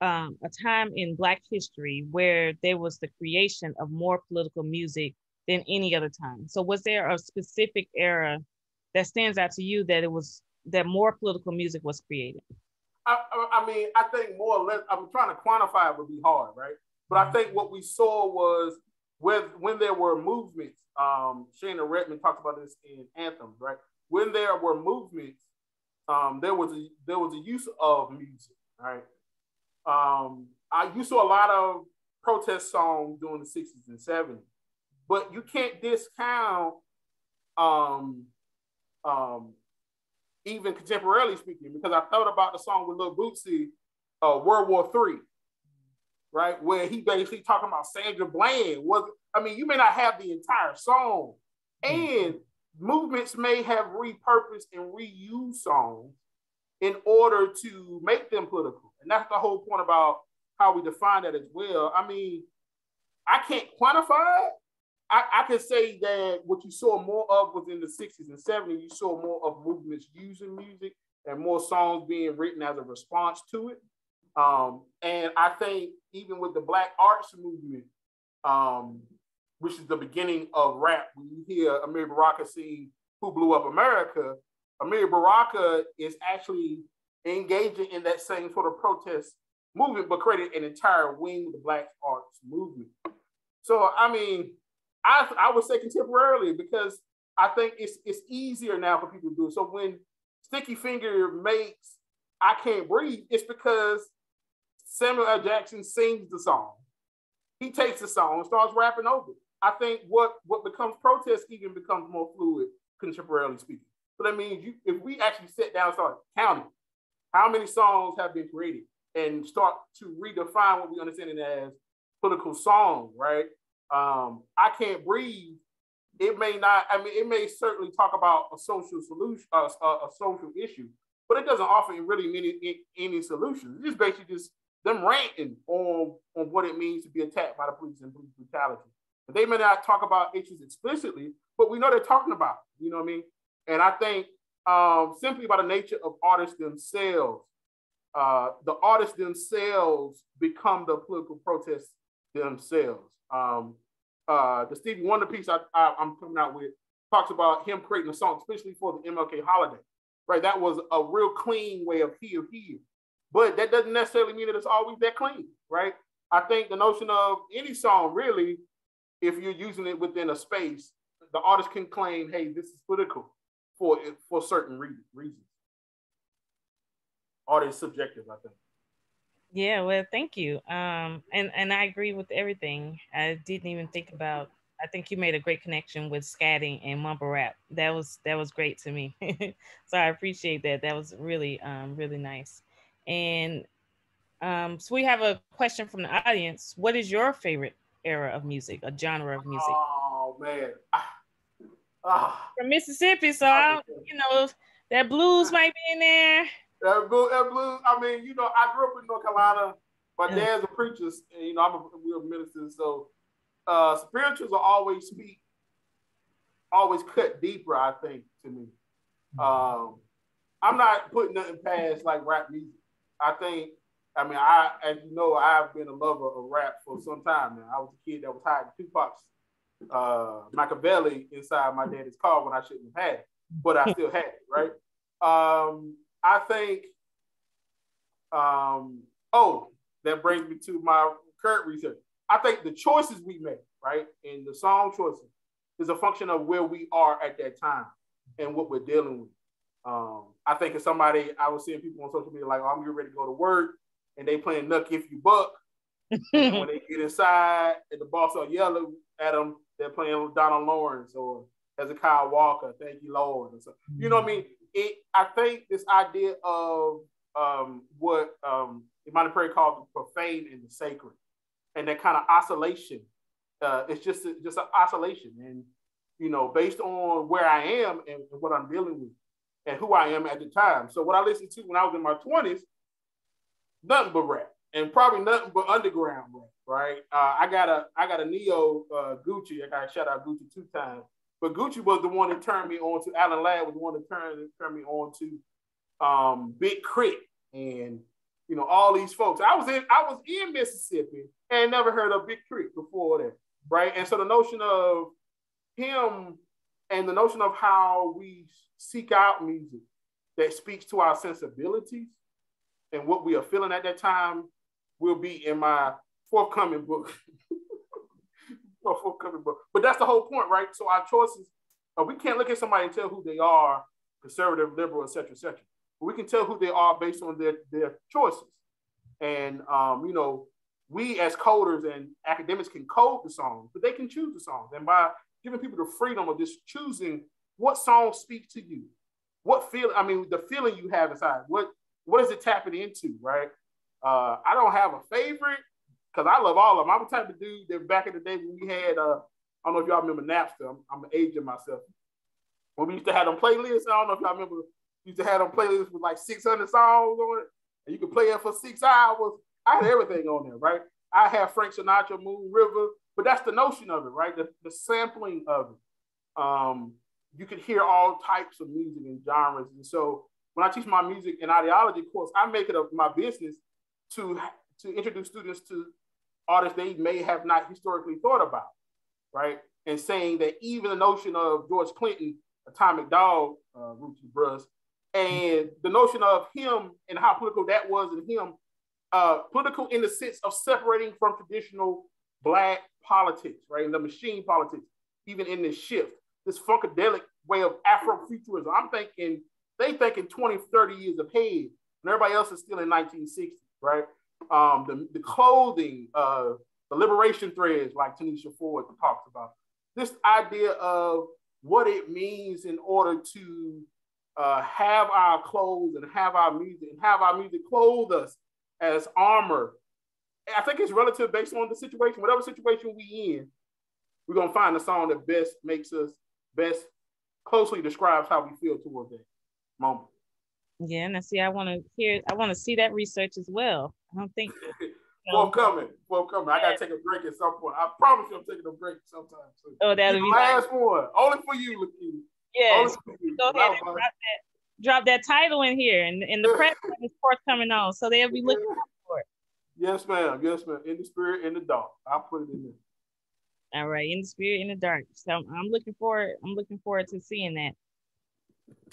um, a time in Black history where there was the creation of more political music than any other time? So was there a specific era that stands out to you that it was that more political music was created? I, I I mean, I think more or less, I'm trying to quantify it would be hard, right? But I think what we saw was with when there were movements. Um, Shana Redmond talks about this in Anthems, right? When there were movements, um, there was a there was a use of music, right? Um, I you saw a lot of protest songs during the 60s and 70s, but you can't discount um, um, even contemporarily speaking, because I thought about the song with Lil Boosie, uh, World War Three, right, where he basically talking about Sandra Bland. Was I mean, you may not have the entire song, hmm. and movements may have repurposed and reused songs in order to make them political, and that's the whole point about how we define that as well. I mean, I can't quantify it. I, I can say that what you saw more of was in the 60s and 70s. You saw more of movements using music and more songs being written as a response to it. Um, and I think even with the Black Arts movement, um, which is the beginning of rap, when you hear Amiri Baraka sing Who Blew Up America, Amiri Baraka is actually engaging in that same sort of protest movement, but created an entire wing of the Black Arts movement. So, I mean, I, I would say contemporarily because I think it's it's easier now for people to do. So when Sticky Finger makes I Can't Breathe, it's because Samuel L. Jackson sings the song. He takes the song and starts rapping over it. I think what, what becomes protest even becomes more fluid, contemporarily speaking. So that means you if we actually sit down and start counting how many songs have been created and start to redefine what we understand it as political song, right? um, I can't breathe. It may not. I mean, it may certainly talk about a social solution, uh, a, a social issue, but it doesn't offer really many any solutions. It's basically just them ranting on on what it means to be attacked by the police and police brutality. They may not talk about issues explicitly, but we know they're talking about. It, you know what I mean? And I think um, simply by the nature of artists themselves, uh, the artists themselves become the political protests themselves. Um, uh, the Stevie Wonder piece I, am coming out with talks about him creating a song, especially for the MLK holiday, right? That was a real clean way of heal, heal. But that doesn't necessarily mean that it's always that clean, right? I think the notion of any song, really, if you're using it within a space, the artist can claim, hey, this is political for, for certain re- reasons. Art is subjective, I think. Yeah, well, thank you. Um, and and I agree with everything. I didn't even think about. I think you made a great connection with scatting and mumble rap. That was that was great to me. so I appreciate that. That was really um, really nice. And um, so we have a question from the audience. What is your favorite era of music, a genre of music? Oh man, ah, From Mississippi, so I, you know that blues might be in there. that blue, that blue. I mean, you know, I grew up in North Carolina. My Yeah. dad's a preacher, and you know, I'm a we're a minister, so uh, spirituals will always speak, always cut deeper. I think to me, um, I'm not putting nothing past like rap music. I think, I mean, I as you know, I've been a lover of rap for some time now. I was a kid that was hiding Tupac's uh, Makaveli inside my daddy's car when I shouldn't have had it, but I still had it, right? Um, I think, um, oh, that brings me to my current research. I think the choices we make, right, and the song choices is a function of where we are at that time and what we're dealing with. Um, I think if somebody, I was seeing people on social media like, oh, I'm getting ready to go to work, and they playing Knuck If You Buck. and when they get inside and the boss are yelling at them, they're playing Donald Lawrence or Hezekiah Walker, thank you, Lord. And so, you know what I mean? It, I think this idea of um, what um, Imani Perry called the profane and the sacred, and that kind of oscillation. Uh, it's just just an oscillation, and you know, based on where I am and, and what I'm dealing with, and who I am at the time. So what I listened to when I was in my twenties, nothing but rap, and probably nothing but underground rap. Right? Uh, I got a I got a Neo uh, Gucci. I got to shout out Gucci two times. But Gucci was the one that turned me on to Alan Ladd was the one that turned turned me on to um, Big K.R.I.T. and you know all these folks. I was in I was in Mississippi and never heard of Big K.R.I.T. before that, right? And so the notion of him and the notion of how we seek out music that speaks to our sensibilities and what we are feeling at that time will be in my forthcoming book. my forthcoming book. But that's the whole point, right? So our choices, uh, we can't look at somebody and tell who they are, conservative, liberal, etc., etc. But we can tell who they are based on their, their choices. And um, you know, we as coders and academics can code the songs, but they can choose the songs. And by giving people the freedom of just choosing what songs speak to you, what feel, I mean, the feeling you have inside, what what is it tapping into, right? Uh, I don't have a favorite because I love all of them. I'm the type of dude that back in the day when we had, uh, I don't know if y'all remember Napster. I'm, I'm aging myself. When we used to have them playlists, I don't know if y'all remember, used to have them playlists with like 600 songs on it, and you could play it for six hours. I had everything on there, right? I have Frank Sinatra, Moon River, but that's the notion of it, right? The, the sampling of it. Um, you could hear all types of music and genres. And so when I teach my music and ideology course, I make it my business to, to introduce students to artists they may have not historically thought about, right? And saying that even the notion of George Clinton, Atomic Dog, uh, Roots and Bruss, and the notion of him and how political that was in him, uh, political in the sense of separating from traditional black politics, right? And the machine politics, even in this shift, this funkadelic way of Afrofuturism. I'm thinking, they thinking 20, 30 years ahead, and everybody else is still in 1960, right? Um, the, the clothing, uh, the liberation threads, like Tanisha Ford talks about. This idea of what it means in order to uh, have our clothes and have our music and have our music clothe us as armor. I think it's relative based on the situation, whatever situation we in, we're gonna find a song that best makes us best closely describes how we feel toward that moment. Yeah, and I see. I want to hear. I want to see that research as well. I don't think. Forthcoming, forthcoming. I gotta take a break at some point. I promise you, I'm taking a break sometime soon. Oh, that'll be last one, only for you, Lakeith. Yes. You. Go ahead and drop that, drop that title in here, and, and the press is forthcoming on, so they'll be looking for it. Yes, ma'am. Yes, ma'am. In the spirit, in the dark. I'll put it in there. All right, in the spirit, in the dark. So I'm looking forward. I'm looking forward to seeing that.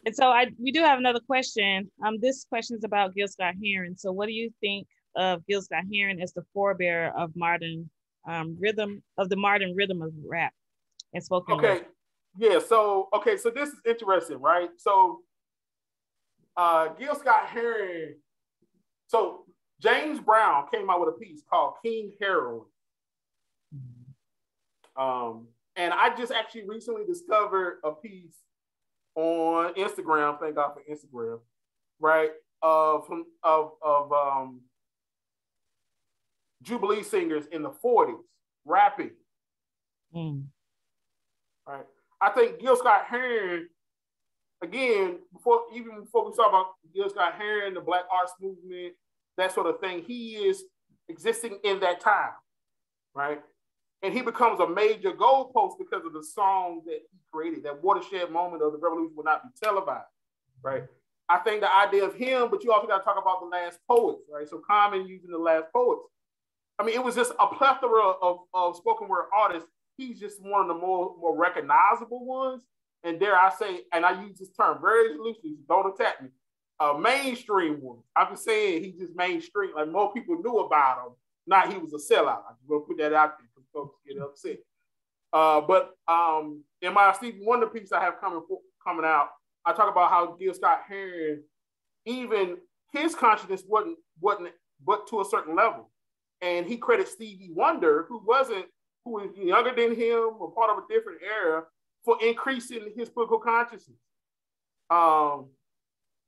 And so I we do have another question. Um, this question is about Gil Scott Heron. So what do you think of Gil Scott Heron as the forebearer of modern um, rhythm of the modern rhythm of rap and spoken Okay. word? Yeah. So okay. So this is interesting, right? So uh Gil Scott Heron. So James Brown came out with a piece called King Heroin. Um, and I just actually recently discovered a piece on Instagram. Thank God for Instagram, right? Of of of um, Jubilee singers in the 40s rapping. Mm. Right. I think Gil Scott Heron, again, before even before we talk about Gil Scott Heron, the Black Arts Movement, that sort of thing, he is existing in that time, right? And he becomes a major goalpost because of the song that he created. That watershed moment of the revolution will not be televised, right? I think the idea of him, but you also got to talk about the last poets, right? So Common using the last poets. I mean, it was just a plethora of, of spoken word artists. He's just one of the more, more recognizable ones. And dare I say, and I use this term very loosely, don't attack me, a mainstream one. I'm just saying he's just mainstream. Like more people knew about him, not he was a sellout. I'm to put that out there folks get upset. Uh, but um, in my Stevie Wonder piece I have coming coming out, I talk about how Gil Scott Heron, even his consciousness wasn't wasn't but to a certain level and he credits Stevie Wonder, who wasn't, who was younger than him or part of a different era, for increasing his political consciousness. Um,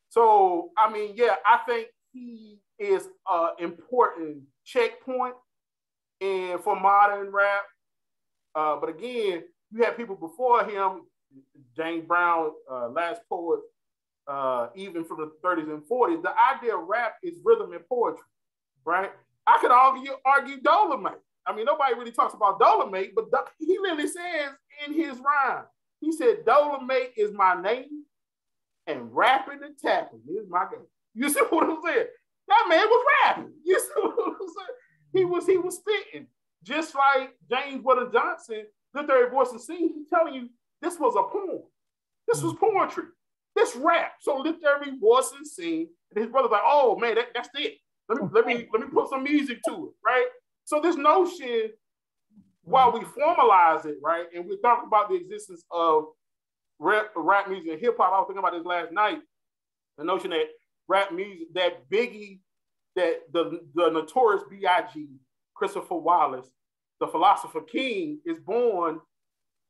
so I mean, yeah, I think he is an important checkpoint and for modern rap. Uh, but again, you had people before him, James Brown, uh, last poet, uh, even from the 30s and 40s. The idea of rap is rhythm and poetry, right? I could argue argue Dolomite. I mean, nobody really talks about Dolomite, but he literally says in his rhyme, he said, Dolomite is my name, and rapping and tapping is my game. You see what I'm saying? That man was rapping. You see what I'm saying? He was he was spitting. Just like James Weldon Johnson, Lift Every Voice and Sing, he's telling you this was a poem. This was mm. poetry. This rap. So Lift Every Voice and Sing. And his brother's like, oh man, that, that's it. Let me let me let me put some music to it, right? So this notion, while mm. we formalize it, right, and we talk about the existence of rap, rap music and hip hop, I was thinking about this last night. The notion that rap music, that Biggie, that the the notorious B.I.G. Christopher Wallace, the philosopher king, is born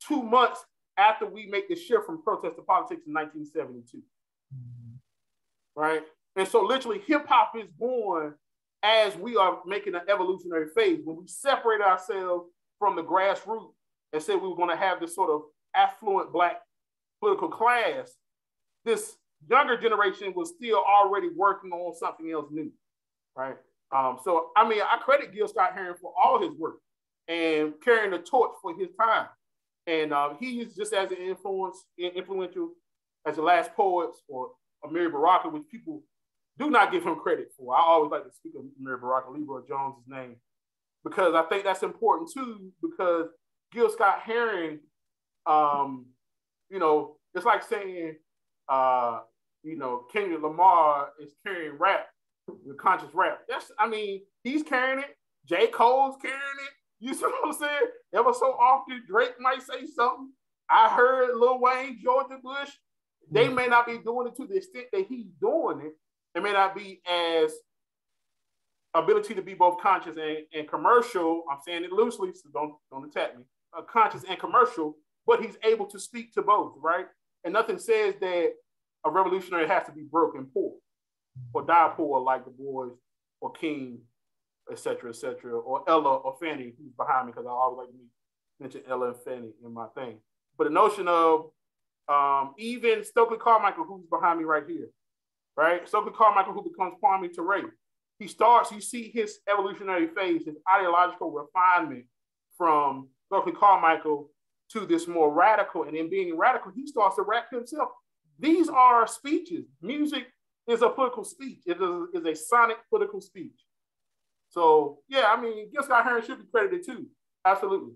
two months after we make the shift from protest to politics in 1972. Mm-hmm. Right? And so literally hip hop is born as we are making an evolutionary phase. When we separate ourselves from the grassroots and said we were going to have this sort of affluent black political class, this younger generation was still already working on something else new, right? Um, so I mean, I credit Gil Scott Heron for all his work and carrying the torch for his time. And uh, he is just as influence, influential as the last poets or Amiri Baraka, which people do not give him credit for. I always like to speak of Amiri Baraka, LeRoi Jones's name, because I think that's important too, because Gil Scott Heron, um, you know, it's like saying, uh, you know, Kendrick Lamar is carrying rap, the conscious rap. That's, I mean, he's carrying it. J. Cole's carrying it. You see what I'm saying? Ever so often, Drake might say something. I heard Lil Wayne, Georgia Bush. They mm. may not be doing it to the extent that he's doing it, it may not be as ability to be both conscious and, and commercial. I'm saying it loosely, so don't don't attack me. Uh, conscious and commercial, but he's able to speak to both, right? And nothing says that a revolutionary has to be broke and poor or die like the boys or King, etc., etc., or Ella or Fannie, who's behind me because I always like to mention Ella and Fannie in my thing. But the notion of um, even Stokely Carmichael, who's behind me right here, right? Stokely Carmichael, who becomes Kwame Ture. He starts, you see his evolutionary phase, his ideological refinement from Stokely Carmichael to this more radical. And in being radical, he starts to rap himself. These are speeches. Music is a political speech. It is, is a sonic political speech. So yeah, I mean, Gil Scott Heron should be credited too. Absolutely.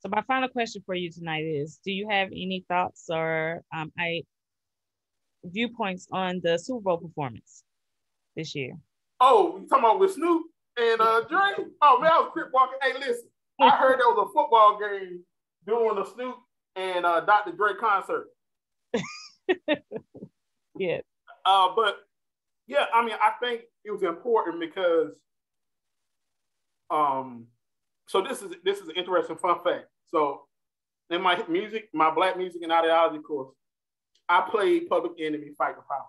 So my final question for you tonight is: Do you have any thoughts or um, I viewpoints on the Super Bowl performance this year. Oh, you talking about with Snoop and uh Dre? Oh man, I was crip walking. Hey, listen, I heard there was a football game doing the Snoop and uh, Dr. Dre concert. yeah. Uh, but Yeah, I mean, I think it was important because, um, so this is this is an interesting fun fact. So, in my music, my black music and ideology course, I played Public Enemy, Fight the Power.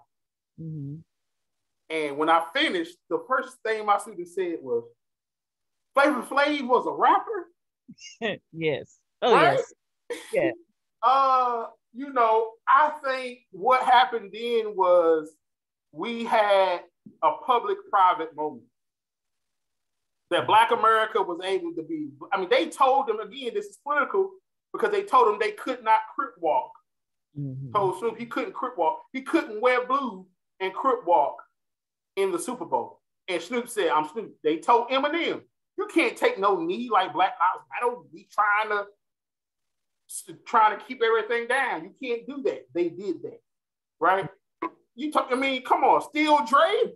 Mm-hmm. And when I finished, the first thing my student said was, Flavor Flav was a rapper. yes. Oh right? yes. Yeah. Uh, you know, I think what happened then was we had a public-private moment that Black America was able to be. I mean, they told them again, this is political because they told them they could not crip walk. Mm-hmm. Told Snoop he couldn't crip walk. He couldn't wear blue and crip walk in the Super Bowl. And Snoop said, "I'm Snoop." They told Eminem, "You can't take no knee like Black Lives Matter. We trying to trying to keep everything down. You can't do that." They did that, right? You talk. I mean, come on, Steel Dre.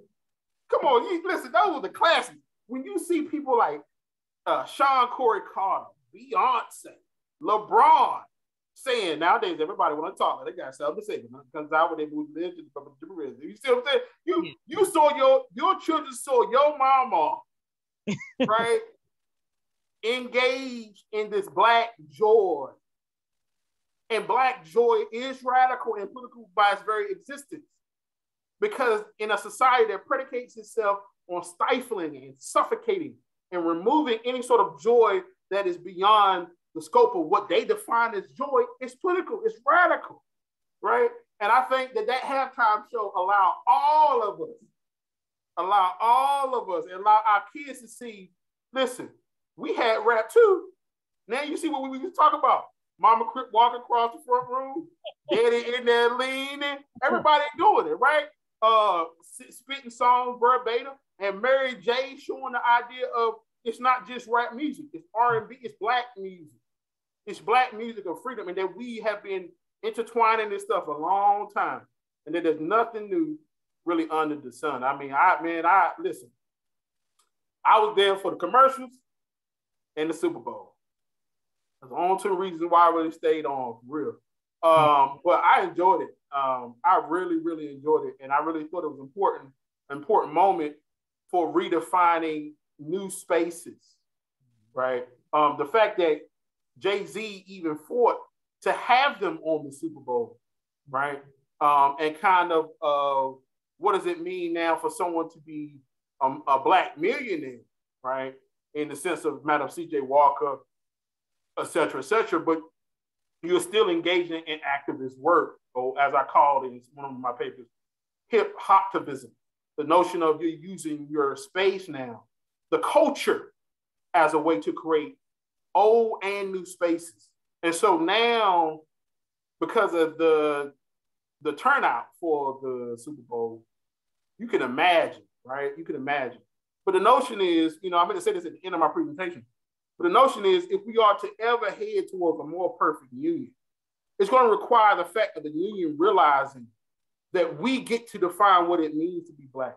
Come on, you listen. Those were the classics. When you see people like uh, Shawn Corey Carter, Beyonce, LeBron, saying nowadays everybody want to talk. They got something to say because out when they moved into the You see what I'm saying? You you saw your your children saw your mama, right? Engaged in this black joy. And black joy is radical and political by its very existence. Because in a society that predicates itself on stifling and suffocating and removing any sort of joy that is beyond the scope of what they define as joy, it's political, it's radical, right? And I think that that halftime show allow all of us, allow all of us, and allow our kids to see, listen, we had rap too. Now you see what we, we talking about. Mama Crip walking across the front room, daddy in there leaning, everybody doing it, right? Uh, spitting songs verbatim, and Mary J showing the idea of it's not just rap music, it's R&B, it's black music. It's black music of freedom, and that we have been intertwining this stuff a long time, and that there's nothing new really under the sun. I mean, I man, I listen. I was there for the commercials and the Super Bowl. That's the only two reasons why I really stayed on for real. Um, but I enjoyed it. Um, I really, really enjoyed it, and I really thought it was important, important moment for redefining new spaces, right? Um, the fact that Jay Z even fought to have them on the Super Bowl, right? Um, and kind of uh, what does it mean now for someone to be um, a black millionaire, right? In the sense of Madam C.J. Walker, et cetera, et cetera. But you're still engaging in activist work, or as I called it in one of my papers, hip hoptivism. The notion of you using your space now, the culture as a way to create old and new spaces. And so now, because of the the turnout for the Super Bowl, you can imagine, right? You can imagine. But the notion is, you know, I'm going to say this at the end of my presentation. But the notion is, if we are to ever head towards a more perfect union, it's going to require the fact of the union realizing that we get to define what it means to be black.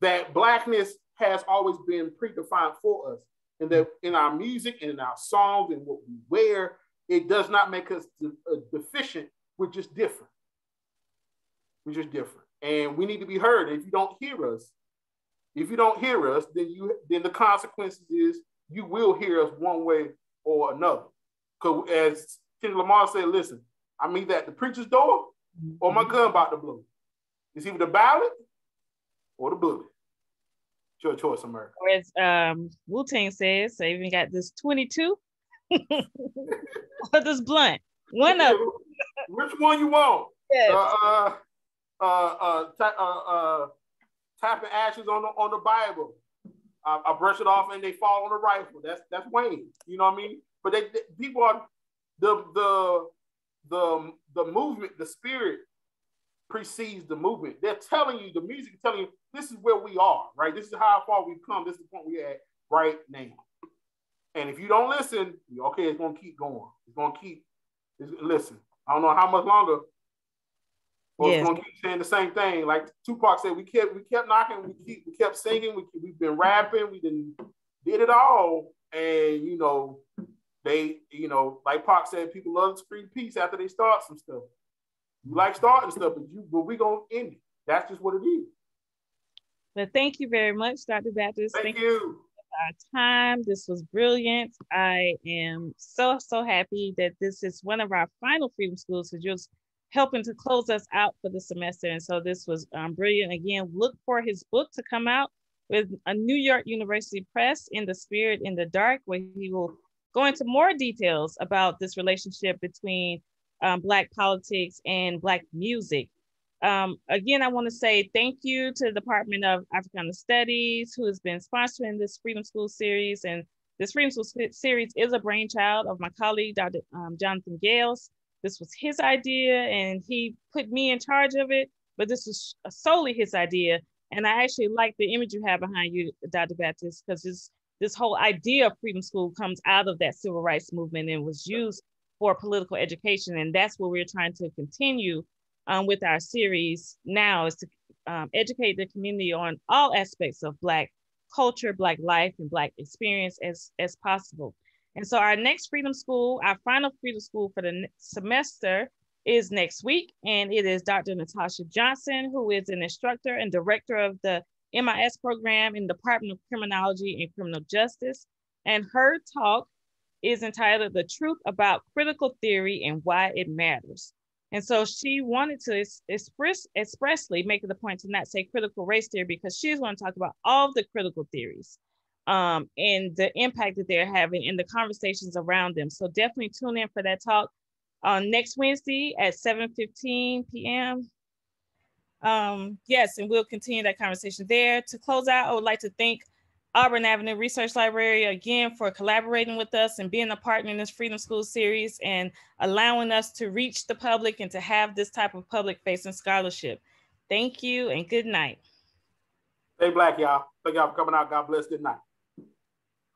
That blackness has always been predefined for us and that in our music and in our songs and what we wear, it does not make us de- uh, deficient. We're just different. We're just different, and we need to be heard. If you don't hear us, if you don't hear us, then you then the consequences is you will hear us one way or another. Because as Kendrick Lamar said, listen, I'm either at the preacher's door or my gun about to blow. It's either the ballot or the bullet. Your choice, America. Or as um, Wu Tang says, I even got this 22 or this blunt. One of them. Which one you want? Yes. Uh, uh, uh, uh, uh, uh, tapping ashes on the on the Bible. I, I brush it off and they fall on the rifle. That's that's Wayne. You know what I mean? But they, they people are the the the the movement, the spirit precedes the movement. They're telling you, the music is telling you, this is where we are, right? This is how far we've come. This is the point we're at right now. And if you don't listen, okay, it's gonna keep going. It's gonna keep. It's, listen, I don't know how much longer. It's gonna keep saying the same thing. Like Tupac said, we kept we kept knocking, we keep we kept singing, we we've been rapping, we didn't did it all, and you know they you know like Pac said, people love to scream peace after they start some stuff. You like starting stuff, but you but we gonna end it. That's just what it is. But thank you very much, Dr. Baptist. Thank, thank you. Our time. This was brilliant. I am so, so happy that this is one of our final Freedom Schools because you're helping to close us out for the semester. And so this was um, brilliant. Again, look for his book to come out with a New York University Press in the Spirit in the Dark, where he will go into more details about this relationship between um, Black politics and Black music. Um, again, I want to say thank you to the Department of Africana Studies, who has been sponsoring this Freedom School series. And this Freedom School series is a brainchild of my colleague, Dr. Um, Jonathan Gales. This was his idea, and he put me in charge of it, but this was solely his idea. And I actually like the image you have behind you, Dr. Baptist, because this, this whole idea of Freedom School comes out of that civil rights movement and was used for political education. And that's what we're trying to continue um, with our series now is to um, educate the community on all aspects of Black culture, Black life, and Black experience as, as possible. And so our next Freedom School, our final Freedom School for the semester is next week. And it is Dr. Natasha Johnson, who is an instructor and director of the MIS program in the Department of Criminology and Criminal Justice. And her talk is entitled The Truth About Critical Theory and Why It Matters. And so she wanted to express expressly make the point to not say critical race theory because she's going to talk about all the critical theories um, and the impact that they're having and the conversations around them. So definitely tune in for that talk on next Wednesday at 7:15 p.m. Um, yes, and we'll continue that conversation there. To close out, I would like to thank Auburn Avenue Research Library again for collaborating with us and being a partner in this Freedom School series and allowing us to reach the public and to have this type of public facing scholarship. Thank you and good night. Stay black, y'all. Thank y'all for coming out. God bless. Good night.